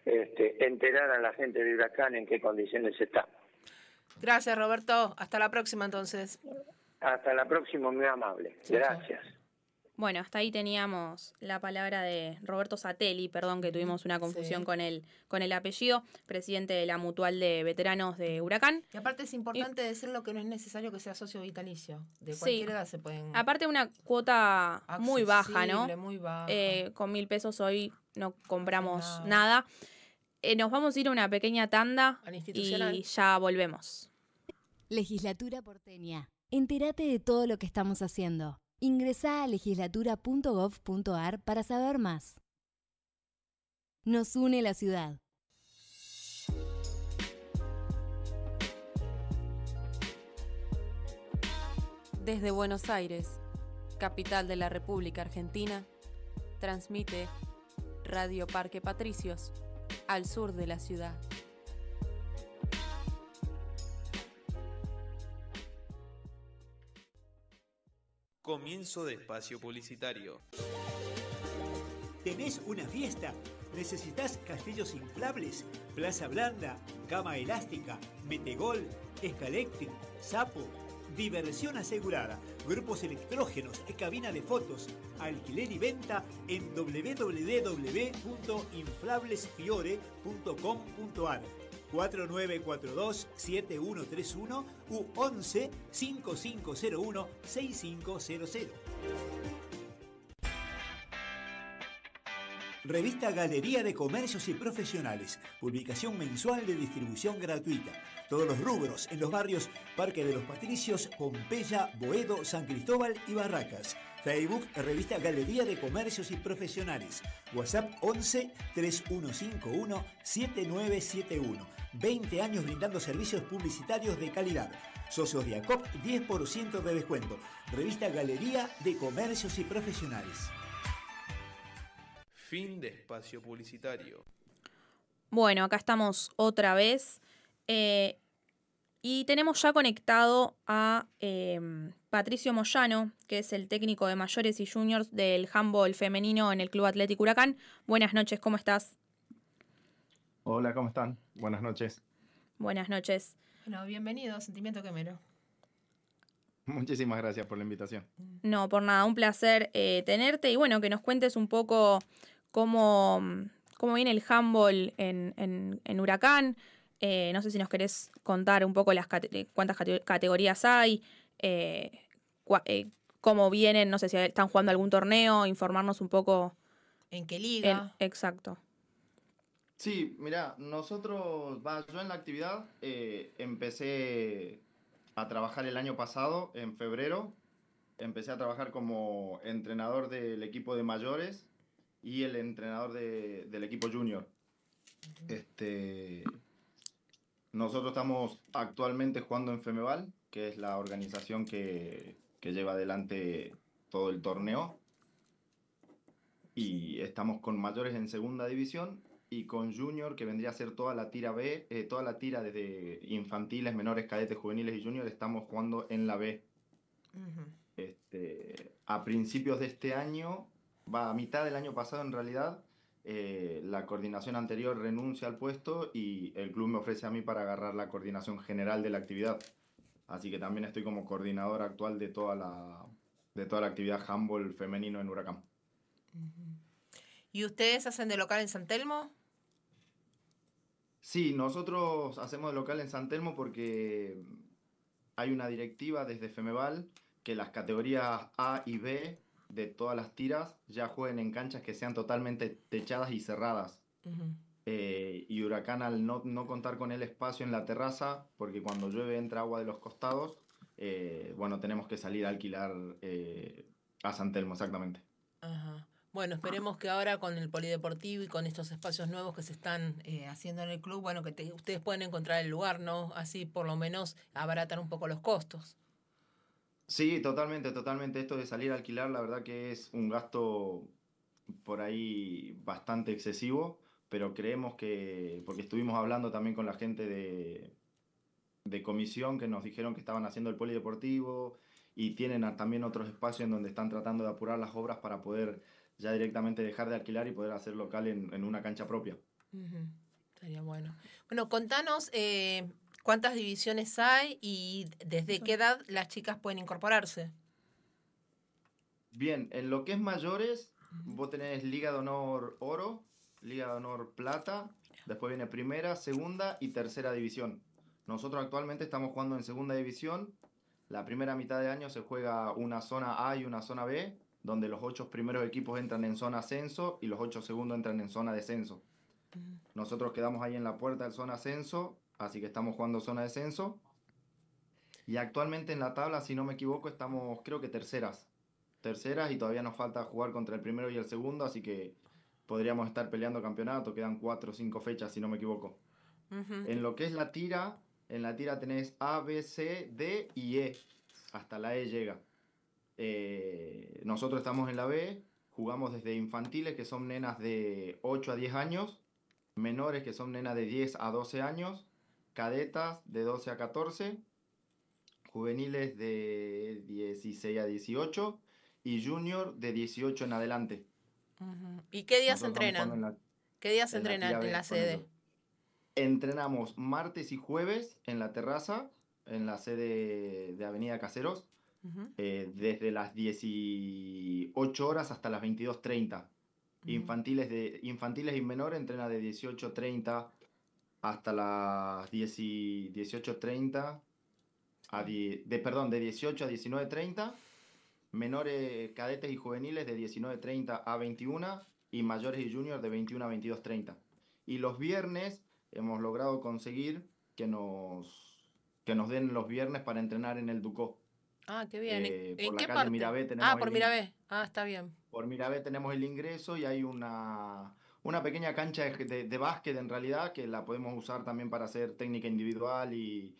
este, enterar a la gente de Huracán en qué condiciones estamos. Gracias, Roberto. Hasta la próxima, entonces. Hasta la próxima, muy amable. Gracias. Bueno, hasta ahí teníamos la palabra de Roberto Satelli, perdón que tuvimos una confusión con, el, con el apellido, presidente de la Mutual de Veteranos de Huracán. Y aparte es importante decirlo que no es necesario que sea socio vitalicio, de cualquier edad se pueden... Aparte una cuota muy baja, ¿no? Muy baja. Eh, con mil pesos hoy no compramos nada. Eh, nos vamos a ir a una pequeña tanda y ya volvemos. Legislatura porteña. Entérate de todo lo que estamos haciendo. Ingresa a legislatura.gov.ar para saber más. Nos une la ciudad. Desde Buenos Aires, capital de la República Argentina, transmite Radio Parque Patricios al sur de la ciudad. Comienzo de espacio publicitario. ¿Tenés una fiesta? ¿Necesitas castillos inflables? Plaza blanda, cama elástica, metegol, escaléctric, sapo diversión asegurada, grupos electrógenos, cabina de fotos, alquiler y venta en www.inflablesfiore.com.ar 4942-7131 u 11 5501 6500. Revista Galería de Comercios y Profesionales, publicación mensual de distribución gratuita. Todos los rubros en los barrios Parque de los Patricios, Pompeya, Boedo, San Cristóbal y Barracas. Facebook, Revista Galería de Comercios y Profesionales. WhatsApp 11 3151 7971. 20 años brindando servicios publicitarios de calidad. Socios de ACOP, 10% de descuento. Revista Galería de Comercios y Profesionales. Fin de espacio publicitario. Bueno, acá estamos otra vez. Eh, y tenemos ya conectado a em, Patricio Moyano, que es el técnico de mayores y juniors del handball femenino en el Club Atlético Huracán. Buenas noches, ¿cómo estás? Hola, ¿cómo están? Buenas noches. Buenas noches. Bueno, bienvenido, Sentimiento Quemero. Muchísimas gracias por la invitación. No, por nada, un placer eh, tenerte y bueno, que nos cuentes un poco cómo, cómo viene el handball en, Huracán. Eh, no sé si nos querés contar un poco las cuántas categorías hay, eh, eh, cómo vienen, no sé si están jugando algún torneo, informarnos un poco. ¿En qué liga? exacto. Sí, mira, nosotros, yo en la actividad empecé a trabajar el año pasado, en febrero. Empecé a trabajar como entrenador del equipo de mayores y el entrenador del equipo junior. Este, nosotros estamos actualmente jugando en Femeval, que es la organización que, lleva adelante todo el torneo. Y estamos con mayores en segunda división y con junior, que vendría a ser toda la tira B, eh, toda la tira desde infantiles, menores, cadetes, juveniles y junior, estamos jugando en la B. este, a principios de este año va a mitad del año pasado en realidad, eh, la coordinación anterior renuncia al puesto y el club me ofrece a mí para agarrar la coordinación general de la actividad. Así que también estoy como coordinador actual de toda la, de toda la actividad handball femenino en Huracán. ¿Y ustedes hacen de local en San Telmo? Sí, nosotros hacemos de local en San Telmo porque hay una directiva desde Femeval que las categorías A y B de todas las tiras ya jueguen en canchas que sean totalmente techadas y cerradas. Eh, y Huracán al no, contar con el espacio en la terraza, porque cuando llueve entra agua de los costados, eh, bueno, tenemos que salir a alquilar eh, a San Telmo, exactamente. Bueno, esperemos que ahora con el polideportivo y con estos espacios nuevos que se están haciendo en el club, bueno, que ustedes pueden encontrar el lugar, ¿no? Así por lo menos abaratan un poco los costos. Sí, totalmente, totalmente. Esto de salir a alquilar, la verdad que es un gasto por ahí bastante excesivo, pero creemos que, porque estuvimos hablando también con la gente de, de comisión que nos dijeron que estaban haciendo el polideportivo y tienen también otros espacios en donde están tratando de apurar las obras para poder ya directamente dejar de alquilar y poder hacer local en, una cancha propia. Sería bueno. Bueno, contanos, eh, ¿Cuántas divisiones hay y desde qué edad las chicas pueden incorporarse? Bien, en lo que es mayores, vos tenés Liga de Honor Oro, Liga de Honor Plata, después viene Primera, Segunda y Tercera División. Nosotros actualmente estamos jugando en Segunda División. La primera mitad de año se juega una zona A y una zona B, donde los ocho primeros equipos entran en zona ascenso y los ocho segundos entran en zona descenso. Nosotros quedamos ahí en la puerta del zona ascenso así que estamos jugando zona de descenso. Y actualmente en la tabla, si no me equivoco, estamos creo que terceras. Terceras y todavía nos falta jugar contra el primero y el segundo, así que podríamos estar peleando campeonato. Quedan cuatro o cinco fechas, si no me equivoco. En lo que es la tira, en la tira tenés A, B, C, D y E. Hasta la E llega. Eh, nosotros estamos en la B, jugamos desde infantiles, que son nenas de 8 a 10 años, menores, que son nenas de 10 a 12 años, cadetas de 12 a 14, juveniles de 16 a 18 y junior de 18 en adelante. ¿Y qué días entrenan? ¿Qué días entrenan en la sede? Entrenamos martes y jueves en la terraza, en la sede de Avenida Caseros, eh, desde las 18 horas hasta las 22.30. Infantiles, de, infantiles y menores entrena de 18.30 hasta las 18.30, a de, perdón, de 18 a 19.30, menores cadetes y juveniles de 19.30 a 21 y mayores y juniors de 21 a 22.30. Y los viernes hemos logrado conseguir que nos, que nos den los viernes para entrenar en el Ducó. Ah, qué bien. Eh, ¿En por qué la calle parte? Mirabé tenemos ah, por Mirabé. Ah, está bien. Por Mirabé tenemos el ingreso y hay una, una pequeña cancha de, de- de básquet en realidad que la podemos usar también para hacer técnica individual y,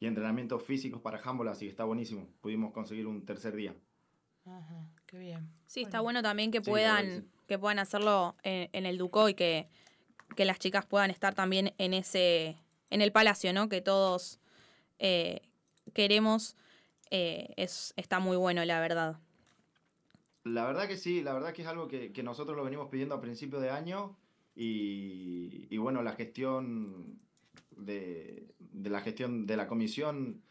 y entrenamientos físicos para handball, así que está buenísimo. Pudimos conseguir un tercer día. Ajá, qué bien. Sí, está bueno también que puedan, sí. que puedan hacerlo en, en el Ducó y que, que las chicas puedan estar también en ese, en el palacio, ¿no? Que todos eh, queremos. Eh, es, está muy bueno, la verdad. La verdad que sí, la verdad que es algo que, que nosotros lo venimos pidiendo a principio de año y, y bueno, la gestión de, de la gestión de la comisión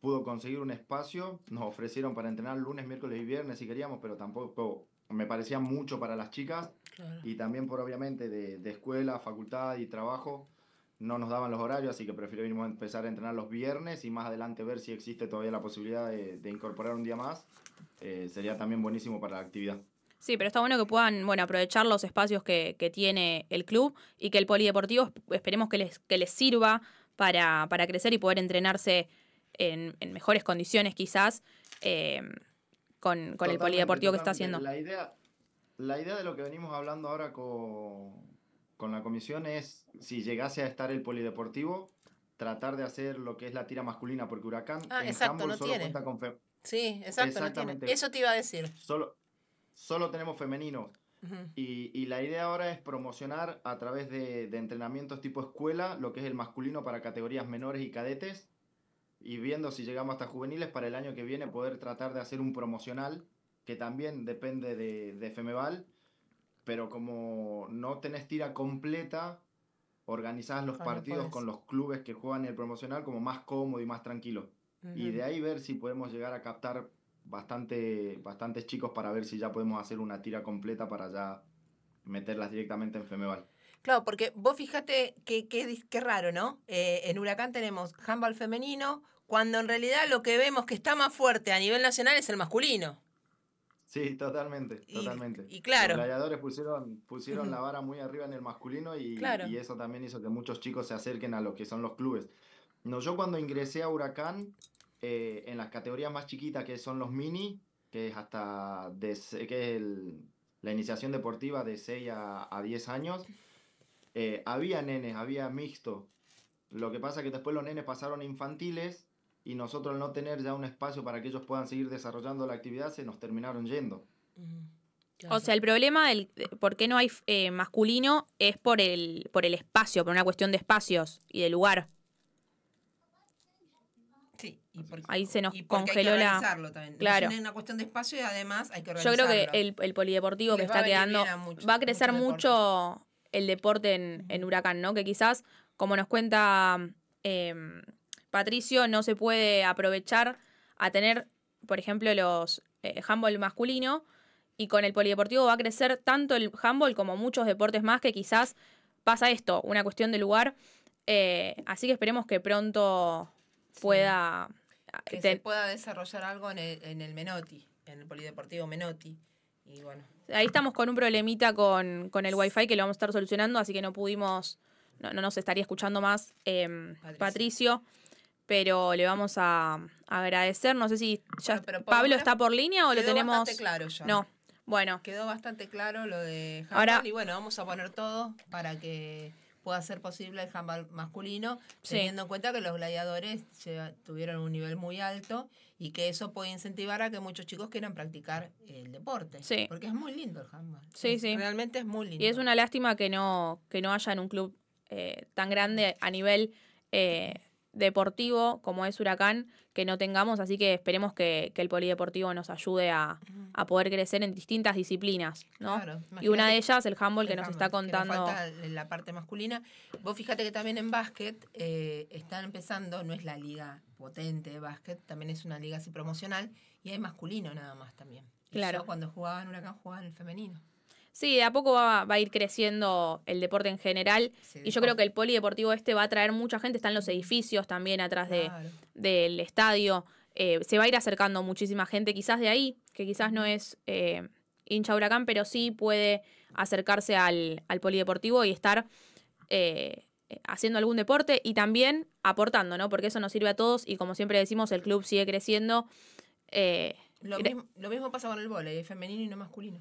pudo conseguir un espacio, nos ofrecieron para entrenar lunes, miércoles y viernes si queríamos, pero tampoco me parecía mucho para las chicas Claro. y también por obviamente de, de escuela, facultad y trabajo no nos daban los horarios, así que preferimos empezar a entrenar los viernes y más adelante ver si existe todavía la posibilidad de, de incorporar un día más. Eh, sería también buenísimo para la actividad. Sí, pero está bueno que puedan, bueno, aprovechar los espacios que, que tiene el club y que el polideportivo esp- esperemos que les, que les sirva para, para crecer y poder entrenarse en, en mejores condiciones quizás eh, con, con el Totalmente, polideportivo que está haciendo. La idea, la idea de lo que venimos hablando ahora con, con la comisión es, si llegase a estar el polideportivo, tratar de hacer lo que es la tira masculina, porque Huracán Ah, en exacto, no solo tiene. cuenta con fe- Sí, exacto, no tiene. Exactamente. Eso te iba a decir. solo, solo tenemos femeninos. Ujú. Y, y la idea ahora es promocionar a través de, de entrenamientos tipo escuela lo que es el masculino para categorías menores y cadetes y viendo si llegamos hasta juveniles para el año que viene poder tratar de hacer un promocional que también depende de, de Femeval, pero como no tenés tira completa, organizás los Ah, partidos con los clubes que juegan el promocional como más cómodo y más tranquilo. Y de ahí ver si podemos llegar a captar bastante, bastantes chicos para ver si ya podemos hacer una tira completa para ya meterlas directamente en Femeval. Claro, porque vos fíjate que, que qué raro, ¿no? Eh, en Huracán tenemos handball femenino, cuando en realidad lo que vemos que está más fuerte a nivel nacional es el masculino. Sí, totalmente, totalmente. y claro. Los gladiadores pusieron, pusieron la vara muy arriba en el masculino y, Claro. y eso también hizo que muchos chicos se acerquen a lo que son los clubes. No, yo cuando ingresé a Huracán, eh, en las categorías más chiquitas que son los mini, que es hasta de, que es el- la iniciación deportiva de 6 a, a 10 años, eh, había nenes, había mixto. Lo que pasa es que después los nenes pasaron a infantiles y nosotros al no tener ya un espacio para que ellos puedan seguir desarrollando la actividad, se nos terminaron yendo. O sea, el problema del de por qué no hay eh, masculino es por el, por el espacio, por una cuestión de espacios y de lugar. Sí, y porque, Ahí se nos y porque congeló hay que la- organizarlo también. Claro. Es una cuestión de espacio y además hay que Yo organizarlo. creo que el, el polideportivo que está quedando va a crecer mucho el deporte en, en Huracán, ¿no? Que quizás, como nos cuenta eh, Patricio, no se puede aprovechar a tener, por ejemplo, los eh, handball masculino y con el polideportivo va a crecer tanto el handball como muchos deportes más que quizás pasa esto, una cuestión de lugar. Eh, así que esperemos que pronto pueda... que ten- se pueda desarrollar algo en el, en el Menotti, en el polideportivo Menotti. Y bueno, Ahí estamos con un problemita con, con el wifi que lo vamos a estar solucionando, así que no pudimos, no, no nos estaría escuchando más em, Patricio. Pero le vamos a, agradecer. No sé si ya pero Pablo está por línea o lo quedó tenemos. bastante claro ya. No, bueno. Quedó bastante claro lo de handball Ahora- y bueno, vamos a poner todo para que pueda ser posible el handball masculino, Sí. teniendo en cuenta que los gladiadores tuvieron un nivel muy alto y que eso puede incentivar a que muchos chicos quieran practicar el deporte. Sí. Porque es muy lindo el handball. Sí, Es- sí. Realmente es muy lindo. Y es una lástima que no, que no haya en un club eh, tan grande a nivel eh, deportivo como es Huracán, que no tengamos, así que esperemos que, que el polideportivo nos ayude a, a poder crecer en distintas disciplinas, ¿no? Claro, y una de ellas, el handball, que nos handball, está que nos contando. falta la parte masculina. Vos fíjate que también en básquet eh, están empezando, no es la liga potente de básquet, también es una liga así promocional y hay masculino nada más también. Y Claro. yo cuando jugaba en Huracán jugaba en el femenino. Sí, de a poco va, va a ir creciendo el deporte en general. Sí, y yo creo que el polideportivo este va a traer mucha gente. Están los edificios también atrás de, del estadio. Eh, se va a ir acercando muchísima gente, quizás de ahí, que quizás no es eh, hincha huracán, pero sí puede acercarse al, polideportivo y estar eh, haciendo algún deporte y también aportando, ¿no? Porque eso nos sirve a todos y como siempre decimos, el club sigue creciendo. Eh, lo, mismo, pasa con el vóley, femenino y no masculino.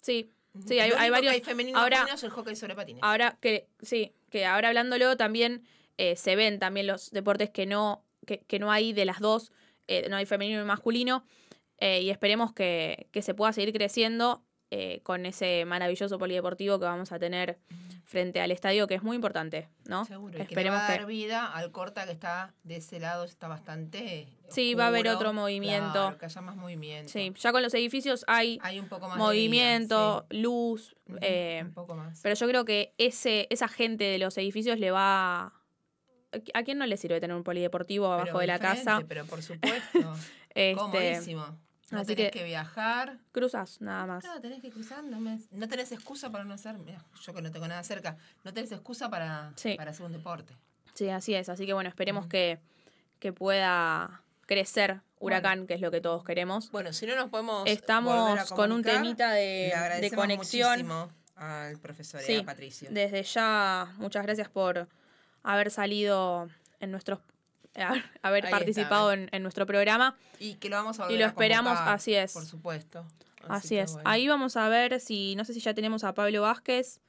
Sí, sí, hay, varios. femenino ahora, el hockey sobre patines. Ahora que, sí, que ahora hablándolo también eh, se ven también los deportes que no, que, no hay de las dos, eh, no hay femenino y masculino, y esperemos que, que se pueda seguir creciendo eh, con ese maravilloso polideportivo que vamos a tener frente al estadio, que es muy importante, ¿no? Seguro, Esperemos que, va a dar vida al corta que está de ese lado, está bastante. Sí, va a haber otro movimiento. que haya más movimiento. Sí, ya con los edificios hay, hay un poco más movimiento, luz. Eh, un poco más. Pero yo creo que ese, esa gente de los edificios le va. ¿A quién no le sirve tener un polideportivo abajo de la casa? Pero por supuesto. *laughs* este, Comodísimo. No Así tenés que, viajar. Cruzas, nada más. No, tenés que cruzar. No, tenés excusa para no hacer. yo que no tengo nada cerca, no tenés excusa para, para hacer un deporte. Sí, así es. Así que bueno, esperemos que, que pueda crecer Huracán, que es lo que todos queremos. Bueno, si no nos podemos. Estamos con un temita de, de conexión. al profesor sí, Patricio. Desde ya, muchas gracias por haber salido en nuestros haber participado en, nuestro programa. Y que lo vamos a Y lo esperamos, así es. Por supuesto. Así, es. Ahí vamos a ver si, no sé si ya tenemos a Pablo Vázquez,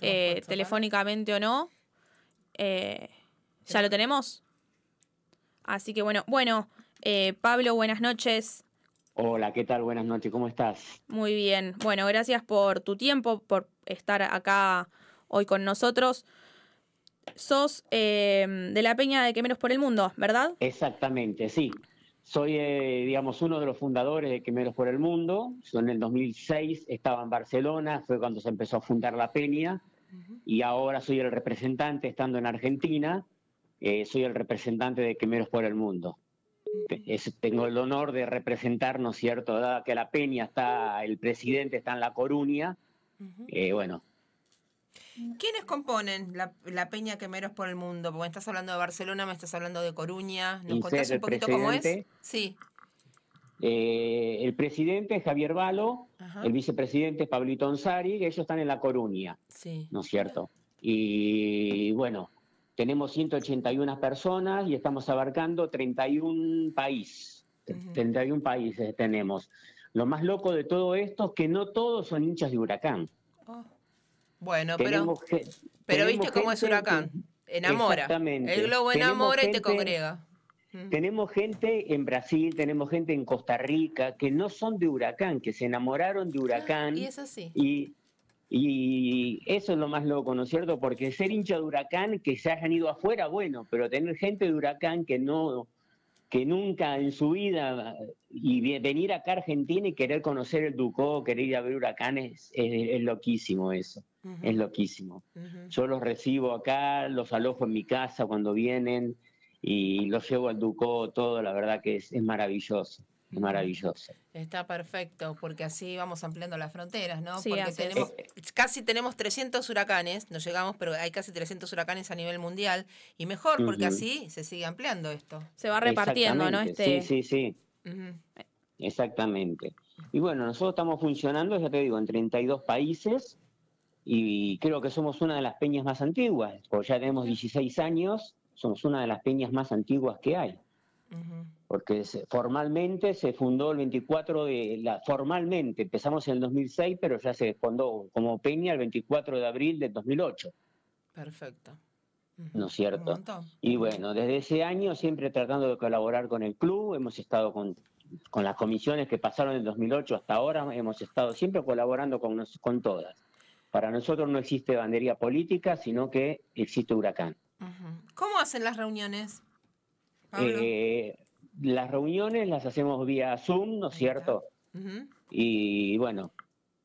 eh, telefónicamente o no. Eh, ¿Ya lo tenemos? Así que bueno, bueno, eh, Pablo, buenas noches. Hola, ¿qué tal? Buenas noches, ¿cómo estás? Muy bien. Bueno, gracias por tu tiempo, por estar acá hoy con nosotros sos em, de la Peña de Quemeros por el Mundo, ¿verdad? Exactamente, sí. Soy, eh, digamos, uno de los fundadores de Quemeros por el Mundo. Yo en el 2006 estaba en Barcelona, fue cuando se empezó a fundar la Peña, y ahora soy el representante, estando en Argentina, eh, soy el representante de Quemeros por el Mundo. tengo el honor de representar, ¿no es cierto? Dada que la Peña está, el presidente está en La Coruña, eh, bueno, ¿Quiénes componen la, Peña Quemeros por el Mundo? Porque estás hablando de Barcelona, me estás hablando de Coruña. ¿Nos contás un poquito cómo es? Sí. Eh, el presidente es Javier Balo, el vicepresidente es Pablito Onsari, ellos están en La Coruña. Sí. ¿No es cierto? Y bueno, tenemos 181 personas y estamos abarcando 31 países. 31 países tenemos. Lo más loco de todo esto es que no todos son hinchas de huracán. Oh. Bueno, pero, pero viste cómo es huracán. Enamora. El globo enamora y te congrega. Mm. Tenemos gente en Brasil, tenemos gente en Costa Rica que no son de huracán, que se enamoraron de huracán. y es así. Y, y eso es lo más loco, ¿no es cierto? Porque ser hincha de huracán, que se hayan ido afuera, bueno, pero tener gente de huracán que no, que nunca en su vida, y venir acá a Argentina y querer conocer el Ducó, querer ir a ver huracanes, es, loquísimo eso, es loquísimo. Yo los recibo acá, los alojo en mi casa cuando vienen y los llevo al Ducó, todo, la verdad que es maravilloso maravilloso. Está perfecto, porque así vamos ampliando las fronteras, ¿no? porque tenemos, casi tenemos 300 huracanes, no llegamos, pero hay casi 300 huracanes a nivel mundial, y mejor, porque así se sigue ampliando esto. Se va repartiendo, ¿no? Este... Sí, sí, sí. Exactamente. Y bueno, nosotros estamos funcionando, ya te digo, en 32 países, y creo que somos una de las peñas más antiguas, porque ya tenemos 16 años, somos una de las peñas más antiguas que hay porque formalmente se fundó el 24 de, la, formalmente empezamos en el 2006, pero ya se fundó como Peña el 24 de abril del 2008. Perfecto. ¿No es cierto? Y bueno, desde ese año siempre tratando de colaborar con el club, hemos estado con, con las comisiones que pasaron en 2008 hasta ahora, hemos estado siempre colaborando con, con todas. Para nosotros no existe bandería política, sino que existe huracán. ¿Cómo hacen las reuniones? Eh, las reuniones las hacemos vía Zoom, ¿no es cierto? Y bueno,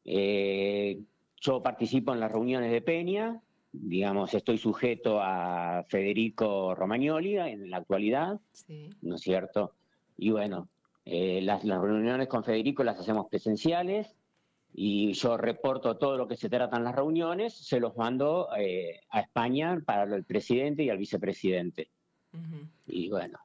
eh, yo participo en las reuniones de Peña, digamos, estoy sujeto a Federico Romagnoli en la actualidad, ¿no es cierto? Y bueno, eh, las, reuniones con Federico las hacemos presenciales y yo reporto todo lo que se trata en las reuniones, se los mando a España para el presidente y al vicepresidente. Y bueno,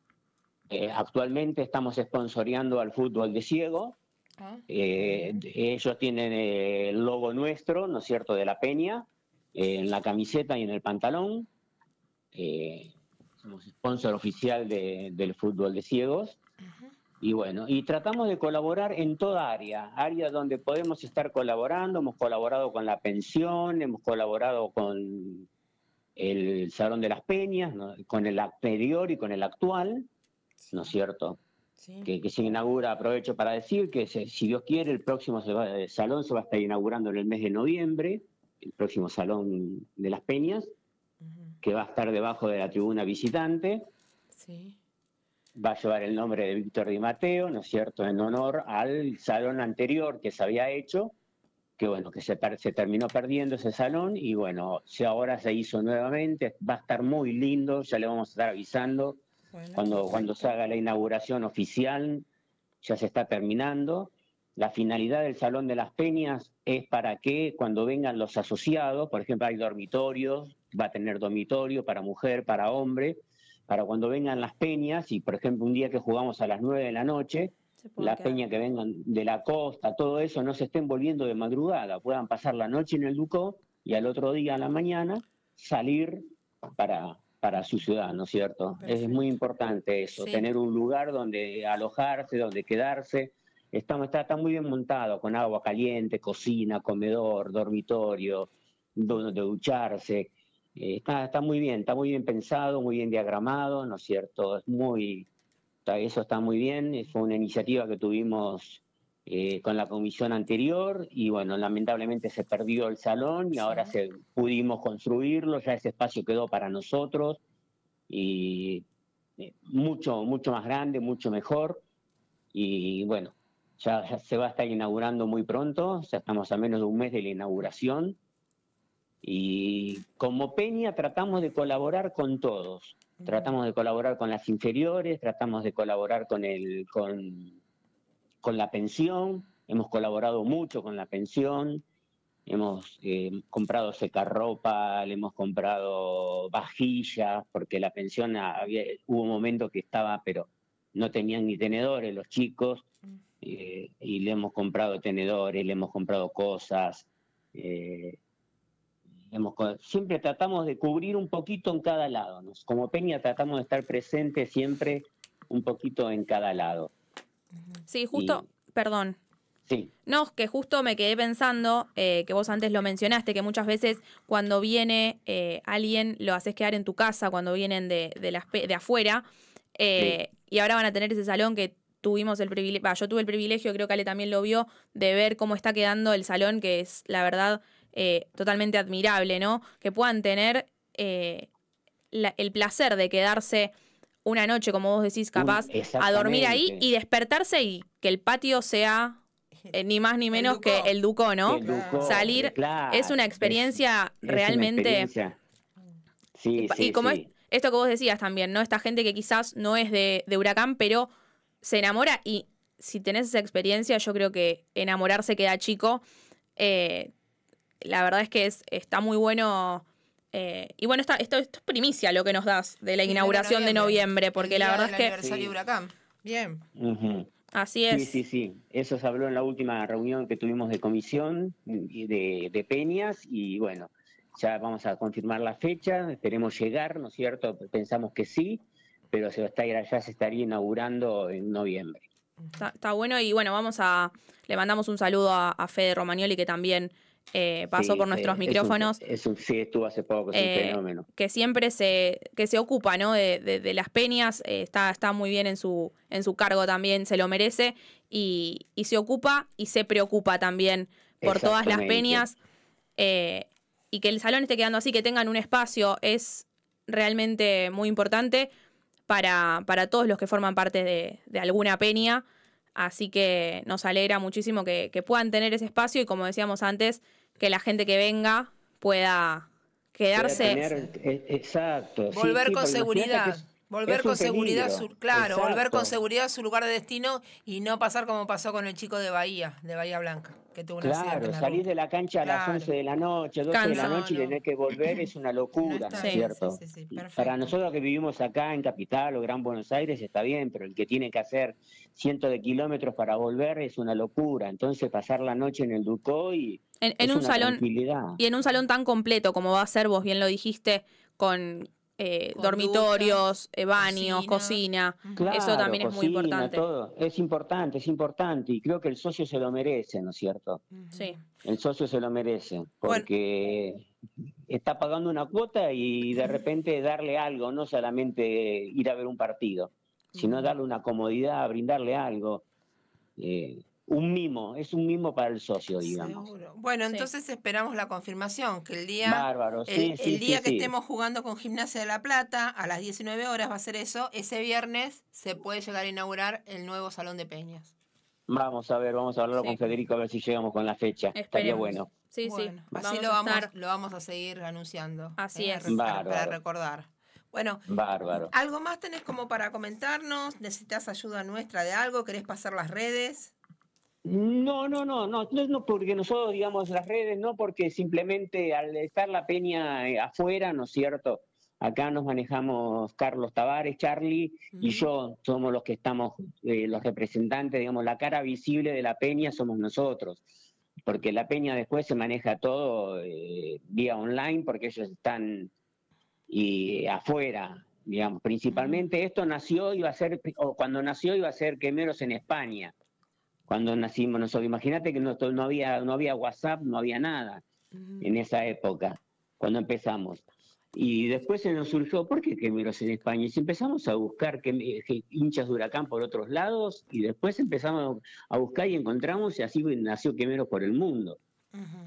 eh, actualmente estamos sponsoreando al fútbol de ciego, Ah, eh, ellos tienen el logo nuestro, ¿no es cierto?, de la peña, en la camiseta y en el pantalón. somos sponsor oficial del fútbol de ciegos. Y bueno, y tratamos de colaborar en toda área, área donde podemos estar colaborando, hemos colaborado con la pensión, hemos colaborado con el Salón de las Peñas, con el anterior y con el actual, ¿no es cierto? Que, se inaugura, aprovecho para decir que si Dios quiere, el próximo salón se va a estar inaugurando en el mes de noviembre, el próximo Salón de las Peñas, que va a estar debajo de la tribuna visitante. Sí va a llevar el nombre de Víctor Di Mateo, ¿no es cierto?, en honor al salón anterior que se había hecho, que bueno, que se, terminó perdiendo ese salón y bueno, si ahora se hizo nuevamente, va a estar muy lindo, ya le vamos a estar avisando cuando, cuando se haga la inauguración oficial, ya se está terminando. La finalidad del Salón de las Peñas es para que cuando vengan los asociados, por ejemplo, hay dormitorios, va a tener dormitorio para mujer, para hombre, para cuando vengan las peñas, y por ejemplo un día que jugamos a las 9 de la noche, las peñas que vengan de la costa, todo eso, no se estén volviendo de madrugada, puedan pasar la noche en el Ducó y al otro día a la mañana salir para, para su ciudad, ¿no es cierto? Es muy importante eso, tener un lugar donde alojarse, donde quedarse. Está, está, está, muy bien montado, con agua caliente, cocina, comedor, dormitorio, donde ducharse. Eh, está, está muy bien, está muy bien pensado, muy bien diagramado, ¿no es cierto? Es muy, eso está muy bien, fue una iniciativa que tuvimos eh, con la comisión anterior y bueno, lamentablemente se perdió el salón y ahora se, pudimos construirlo, ya ese espacio quedó para nosotros y eh, mucho, mucho más grande, mucho mejor y bueno, ya, ya, se va a estar inaugurando muy pronto, ya estamos a menos de un mes de la inauguración y como Peña tratamos de colaborar con todos. Tratamos de colaborar con las inferiores, tratamos de colaborar con, el, con, con la pensión, hemos colaborado mucho con la pensión, hemos eh, comprado secarropa, le hemos comprado vajillas, porque la pensión había, hubo un momento que estaba, pero no tenían ni tenedores los chicos, eh, y le hemos comprado tenedores, le hemos comprado cosas. Eh, siempre tratamos de cubrir un poquito en cada lado. Como Peña tratamos de estar presentes siempre un poquito en cada lado. Sí, justo, perdón. Sí. No, que justo me quedé pensando, eh, que vos antes lo mencionaste, que muchas veces cuando viene eh, alguien lo haces quedar en tu casa, cuando vienen de, de, las, de afuera, eh, y ahora van a tener ese salón que tuvimos el privilegio, yo tuve el privilegio, creo que Ale también lo vio, de ver cómo está quedando el salón, que es la verdad eh, totalmente admirable, ¿no? Que puedan tener eh, el placer de quedarse una noche, como vos decís, capaz, a dormir ahí y despertarse y que el patio sea eh, ni más ni menos que el Duco, ¿no? Salir es una experiencia realmente. Sí, y, como esto que vos decías también, ¿no? Esta gente que quizás no es de, huracán, pero se enamora y si tenés esa experiencia, yo creo que enamorarse queda chico la verdad es que es, está muy bueno. Eh, y bueno, esto, es primicia lo que nos das de la inauguración de noviembre, porque la verdad es que. aniversario de Huracán. Bien. Así es. Sí, sí, sí. Eso se habló en la última reunión que tuvimos de comisión de, de Peñas y bueno, ya vamos a confirmar la fecha, esperemos llegar, ¿no es cierto? Pensamos que sí, pero se está, ya se estaría inaugurando en noviembre. Está, bueno y bueno, vamos a, le mandamos un saludo a, a Fede Romagnoli que también eh, pasó por nuestros micrófonos. sí, estuvo hace poco, es un eh, fenómeno. Que siempre se, que se ocupa ¿no? de, las peñas, eh, está, está muy bien en su, en su cargo también, se lo merece, y, se ocupa y se preocupa también por todas las peñas. y que el salón esté quedando así, que tengan un espacio, es realmente muy importante para, para todos los que forman parte de, alguna peña. Así que nos alegra muchísimo que, que, puedan tener ese espacio y como decíamos antes, que la gente que venga pueda quedarse. Eh, exacto. Volver con seguridad. Volver con seguridad a su, claro, volver con seguridad a su lugar de destino y no pasar como pasó con el chico de Bahía, de Bahía Blanca, que tuvo una Claro, salir de la cancha a las 11 de la noche, 12 de la noche y tener que volver es una locura, ¿no es cierto? Sí, sí, Para nosotros que vivimos acá en Capital o Gran Buenos Aires está bien, pero el que tiene que hacer cientos de kilómetros para volver es una locura. Entonces pasar la noche en el Ducó y en, un salón y en un salón tan completo como va a ser, vos bien lo dijiste, con eh, dormitorios, eh, baños, cocina. Eso también es muy importante. Todo. Es importante, es importante. Y creo que el socio se lo merece, ¿no es cierto? Sí. El socio se lo merece. Porque está pagando una cuota y de repente darle algo, no solamente ir a ver un partido, sino darle una comodidad, brindarle algo. Eh, un mimo, es un mimo para el socio, digamos. Bueno, entonces esperamos la confirmación, que el día, el, día que estemos jugando con Gimnasia de La Plata, a las 19 horas va a ser eso, ese viernes se puede llegar a inaugurar el nuevo Salón de Peñas. Vamos a ver, vamos a hablarlo con Federico a ver si llegamos con la fecha. Estaría bueno. Sí, sí. Así lo vamos, lo vamos a seguir anunciando. Así eh, es. para recordar. Bueno, Bárbaro. ¿algo más tenés como para comentarnos? ¿Necesitas ayuda nuestra de algo? ¿Querés pasar las redes? No, no, no, no, no, porque nosotros, digamos, las redes, no, porque simplemente al estar la peña eh, afuera, ¿no es cierto? Acá nos manejamos Carlos Tavares, Charlie y yo, somos los que estamos, eh, los representantes, digamos, la cara visible de la peña somos nosotros, porque la peña después se maneja todo eh, vía online, porque ellos están y, afuera, digamos, principalmente esto nació, iba a ser, o cuando nació iba a ser quemeros en España cuando nacimos nosotros. Imagínate que no, no, había, no había WhatsApp, no había nada en esa época, cuando empezamos. Y después se nos surgió, ¿por qué Quemeros en España? Y empezamos a buscar que, hinchas de huracán por otros lados, y después empezamos a buscar y encontramos, y así nació Quemeros por el mundo.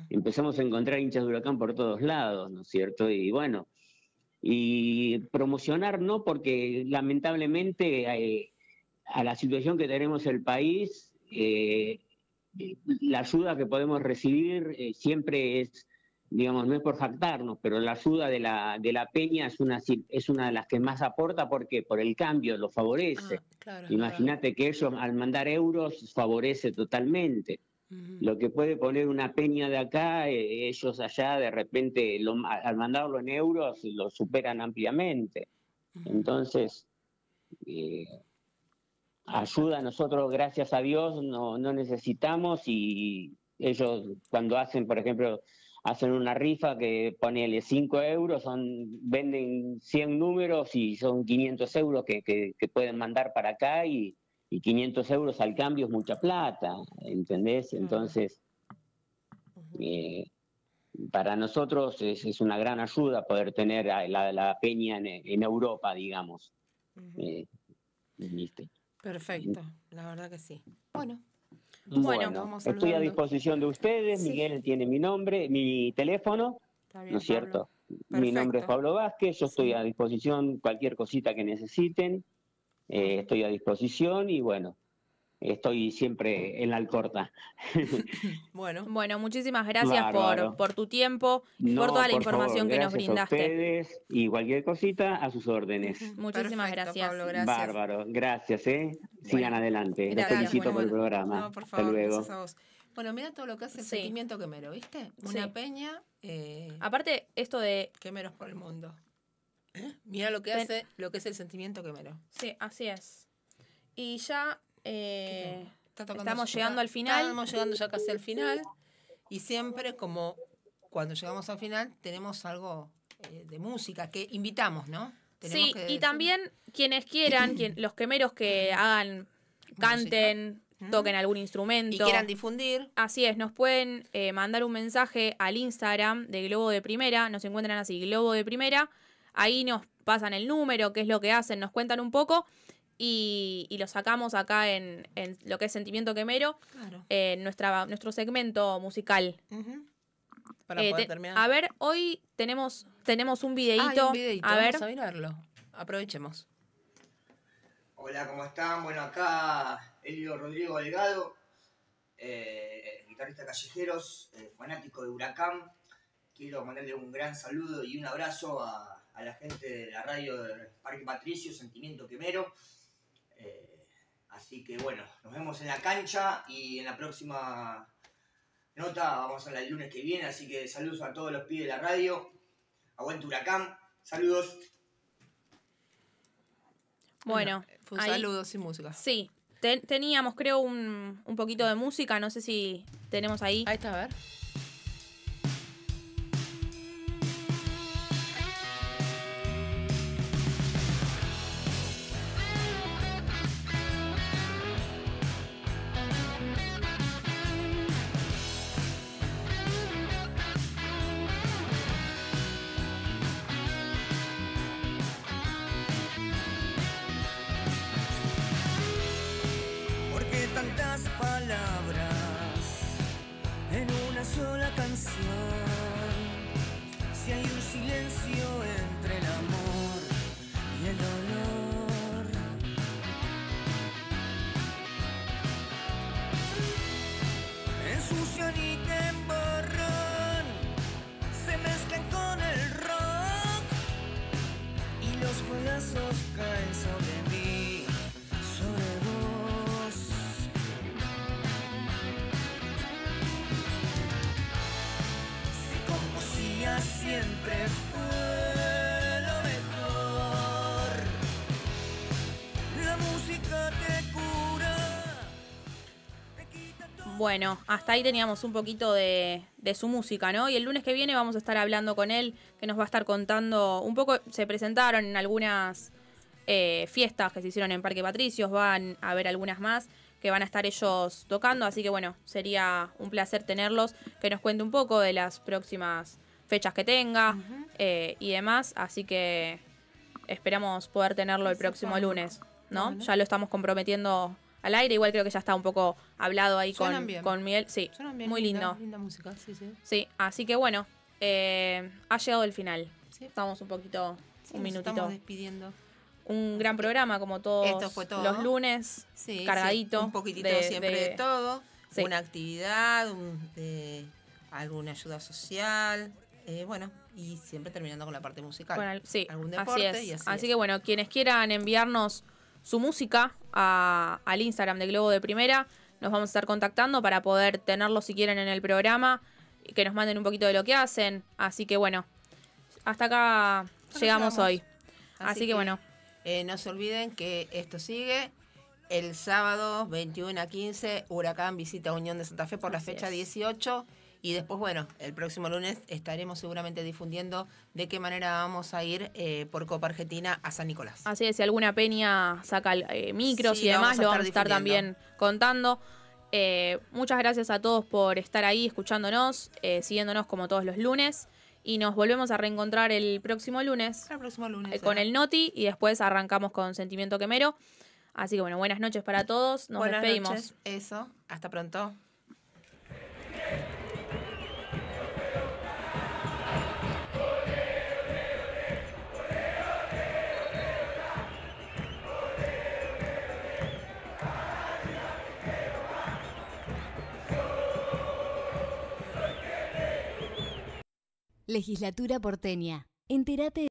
Empezamos a encontrar hinchas de huracán por todos lados, ¿no es cierto? Y bueno, y promocionar no, porque lamentablemente eh, a la situación que tenemos el país, eh, la ayuda que podemos recibir eh, siempre es, digamos, no es por jactarnos, pero la ayuda de la, de la peña es una, es una de las que más aporta porque por el cambio lo favorece. Ah, Imagínate que ellos al mandar euros favorece totalmente. Lo que puede poner una peña de acá, eh, ellos allá de repente al mandarlo en euros lo superan ampliamente. Entonces, ayuda nosotros, gracias a Dios, no, no necesitamos y ellos cuando hacen, por ejemplo, hacen una rifa que ponele 5 euros, son, venden 100 números y son 500 euros que, que, pueden mandar para acá y, y, 500 euros al cambio es mucha plata, ¿entendés? Entonces, eh, para nosotros es, es, una gran ayuda poder tener la, la peña en, en, Europa, digamos. Eh, Perfecto, la verdad que sí. Bueno. Bueno, vamos estoy a disposición de ustedes. Miguel tiene mi nombre, mi teléfono, ¿no es cierto? Mi nombre es Pablo Vázquez, yo estoy a disposición, cualquier cosita que necesiten, eh, estoy a disposición y bueno, estoy siempre en la alcorta. *laughs* bueno. bueno, muchísimas gracias por, por, tu tiempo y por toda la información que nos brindaste. A ustedes y cualquier cosita a sus órdenes. Muchísimas gracias. gracias. Bárbaro, gracias, ¿eh? Sigan adelante. Los felicito por el programa. No, por favor, Hasta luego. Bueno, mira todo lo que hace el sentimiento quemero, ¿viste? Una peña. Eh, Aparte, esto de. Quemeros por el mundo. ¿Eh? Mira lo que hace, lo que es el sentimiento quemero. Sí, así es. Y ya eh, estamos llegando al final. Estamos llegando ya casi al final. Y siempre, como cuando llegamos al final, tenemos algo eh, de música que invitamos, ¿no? sí, y también quienes quieran, *clears throat* los quemeros que hagan, canten, toquen algún instrumento. Y quieran difundir. Así es, nos pueden eh, mandar un mensaje al Instagram de Globo de Primera, nos encuentran así, Globo de Primera, ahí nos pasan el número, qué es lo que hacen, nos cuentan un poco y, lo sacamos acá en, lo que es Sentimiento Quemero, en nuestra, nuestro segmento musical. Para eh, poder terminar. A ver, hoy tenemos, tenemos un videito. un videito. A ver. Vamos a mirarlo. Aprovechemos. Hola, ¿cómo están? Bueno, acá Elio Rodrigo Delgado, eh, guitarrista callejeros, eh, fanático de Huracán. Quiero mandarle un gran saludo y un abrazo a, a la gente de la radio de Parque Patricio, Sentimiento Quemero. Eh, así que bueno, nos vemos en la cancha y en la próxima nota vamos a la el lunes que viene. Así que saludos a todos los pibes de la radio. Aguante Huracán. Saludos. Bueno, saludos y música. Sí, teníamos creo un, un poquito de música, no sé si tenemos ahí. Ahí está, a ver. Bueno, hasta ahí teníamos un poquito de, su música, ¿no? Y el lunes que viene vamos a estar hablando con él, que nos va a estar contando un poco, se presentaron en algunas eh, fiestas que se hicieron en Parque Patricios, van a haber algunas más que van a estar ellos tocando, así que bueno, sería un placer tenerlos, que nos cuente un poco de las próximas fechas que tenga eh, y demás, así que esperamos poder tenerlo el próximo lunes, ¿no? Ya lo estamos comprometiendo al aire. Igual creo que ya está un poco hablado ahí con, con Miguel. Sí, muy lindo. Linda música, sí, sí. Sí, así que bueno, eh, ha llegado el final. Estamos un poquito, un minutito. Estamos despidiendo. Un gran programa, como todos los lunes, cargadito. Un poquitito siempre de, todo. Una actividad, de alguna ayuda social. Eh, bueno, y siempre terminando con la parte musical. sí, algún deporte así es. así, que bueno, quienes quieran enviarnos su música al Instagram de Globo de Primera. Nos vamos a estar contactando para poder tenerlo si quieren en el programa y que nos manden un poquito de lo que hacen. Así que bueno, hasta acá llegamos, hoy. Así, que, bueno. Eh, no se olviden que esto sigue. El sábado 21 a 15, Huracán visita Unión de Santa Fe por la fecha 18. Y después, bueno, el próximo lunes estaremos seguramente difundiendo de qué manera vamos a ir eh, por Copa Argentina a San Nicolás. Así es, si alguna peña saca eh, micros y demás, lo vamos a estar también contando. Eh, muchas gracias a todos por estar ahí escuchándonos, siguiéndonos como todos los lunes. Y nos volvemos a reencontrar el próximo lunes. El próximo lunes. con el Noti y después arrancamos con Sentimiento Quemero. Así que bueno, buenas noches para todos. Nos buenas despedimos. Noches. Eso, hasta pronto. Legislatura porteña. Entérate